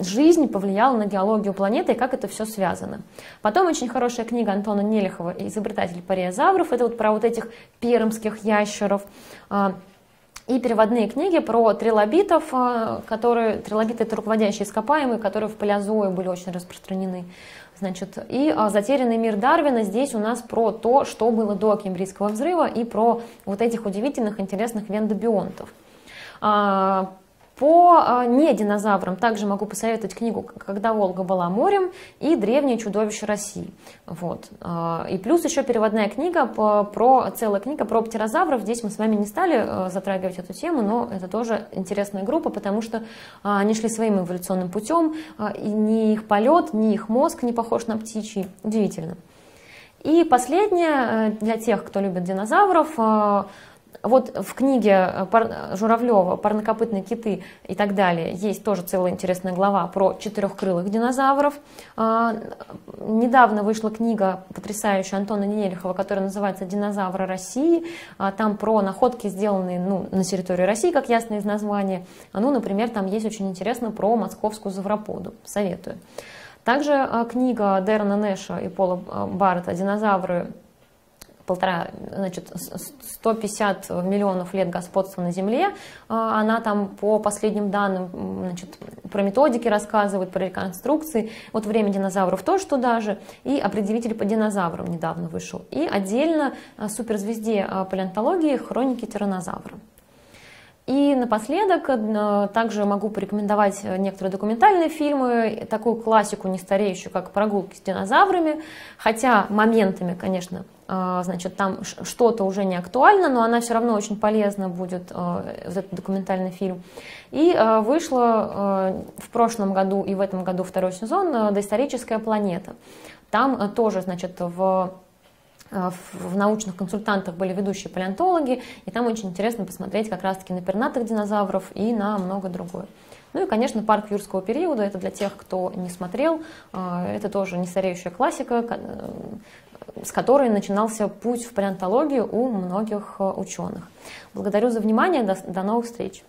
жизнь повлияла на геологию планеты и как это все связано. Потом очень хорошая книга Антона Нелихова «Изобретение изобретатель париозавров, это вот про вот этих пермских ящеров, а, и переводные книги про трилобитов, а, которые, трилобиты это руководящие ископаемые, которые в палеозое были очень распространены. Значит, и а, «Затерянный мир Дарвина» здесь у нас про то, что было до Кембрийского взрыва и про вот этих удивительных, интересных вендобионтов. По а, не динозаврам также могу посоветовать книгу «Когда Волга была морем» и «Древние чудовища России». Вот. А, и плюс еще переводная книга, про, целая книга про птерозавров. Здесь мы с вами не стали а, затрагивать эту тему, но это тоже интересная группа, потому что они шли своим эволюционным путем, и ни их полет, ни их мозг не похож на птичий. Удивительно. И последнее, для тех, кто любит динозавров, вот в книге э, Журавлева «Парнокопытные киты» и так далее есть тоже целая интересная глава про четырехкрылых динозавров. А, недавно вышла книга потрясающая Антона Нелихова, которая называется «Динозавры России». А, там про находки, сделанные ну, на территории России, как ясно из названия. Ну, например, там есть очень интересно про московскую завроподу. Советую. Также а, книга Дэрона Нэша и Пола Баррета «Динозавры полтора, значит, 150 миллионов лет господства на Земле. А, она там по последним данным значит, про методики рассказывает, про реконструкции. Вот время динозавров тоже туда же. И определитель по динозаврам недавно вышел. И отдельно а, суперзвезде а, палеонтологии хроники тиранозавра. И напоследок э, также могу порекомендовать некоторые документальные фильмы, такую классику нестареющую, как «Прогулки с динозаврами», хотя моментами, конечно, значит, там что-то уже не актуально, но она все равно очень полезна будет, э, вот этот документальный фильм. И вышло в прошлом году и в этом году второй сезон «Доисторическая планета». Там тоже, значит, в в научных консультантах были ведущие палеонтологи, и там очень интересно посмотреть как раз-таки на пернатых динозавров и на много другое. Ну и, конечно, парк юрского периода, это для тех, кто не смотрел, это тоже нестареющая классика, с которой начинался путь в палеонтологию у многих ученых. Благодарю за внимание, до, до новых встреч!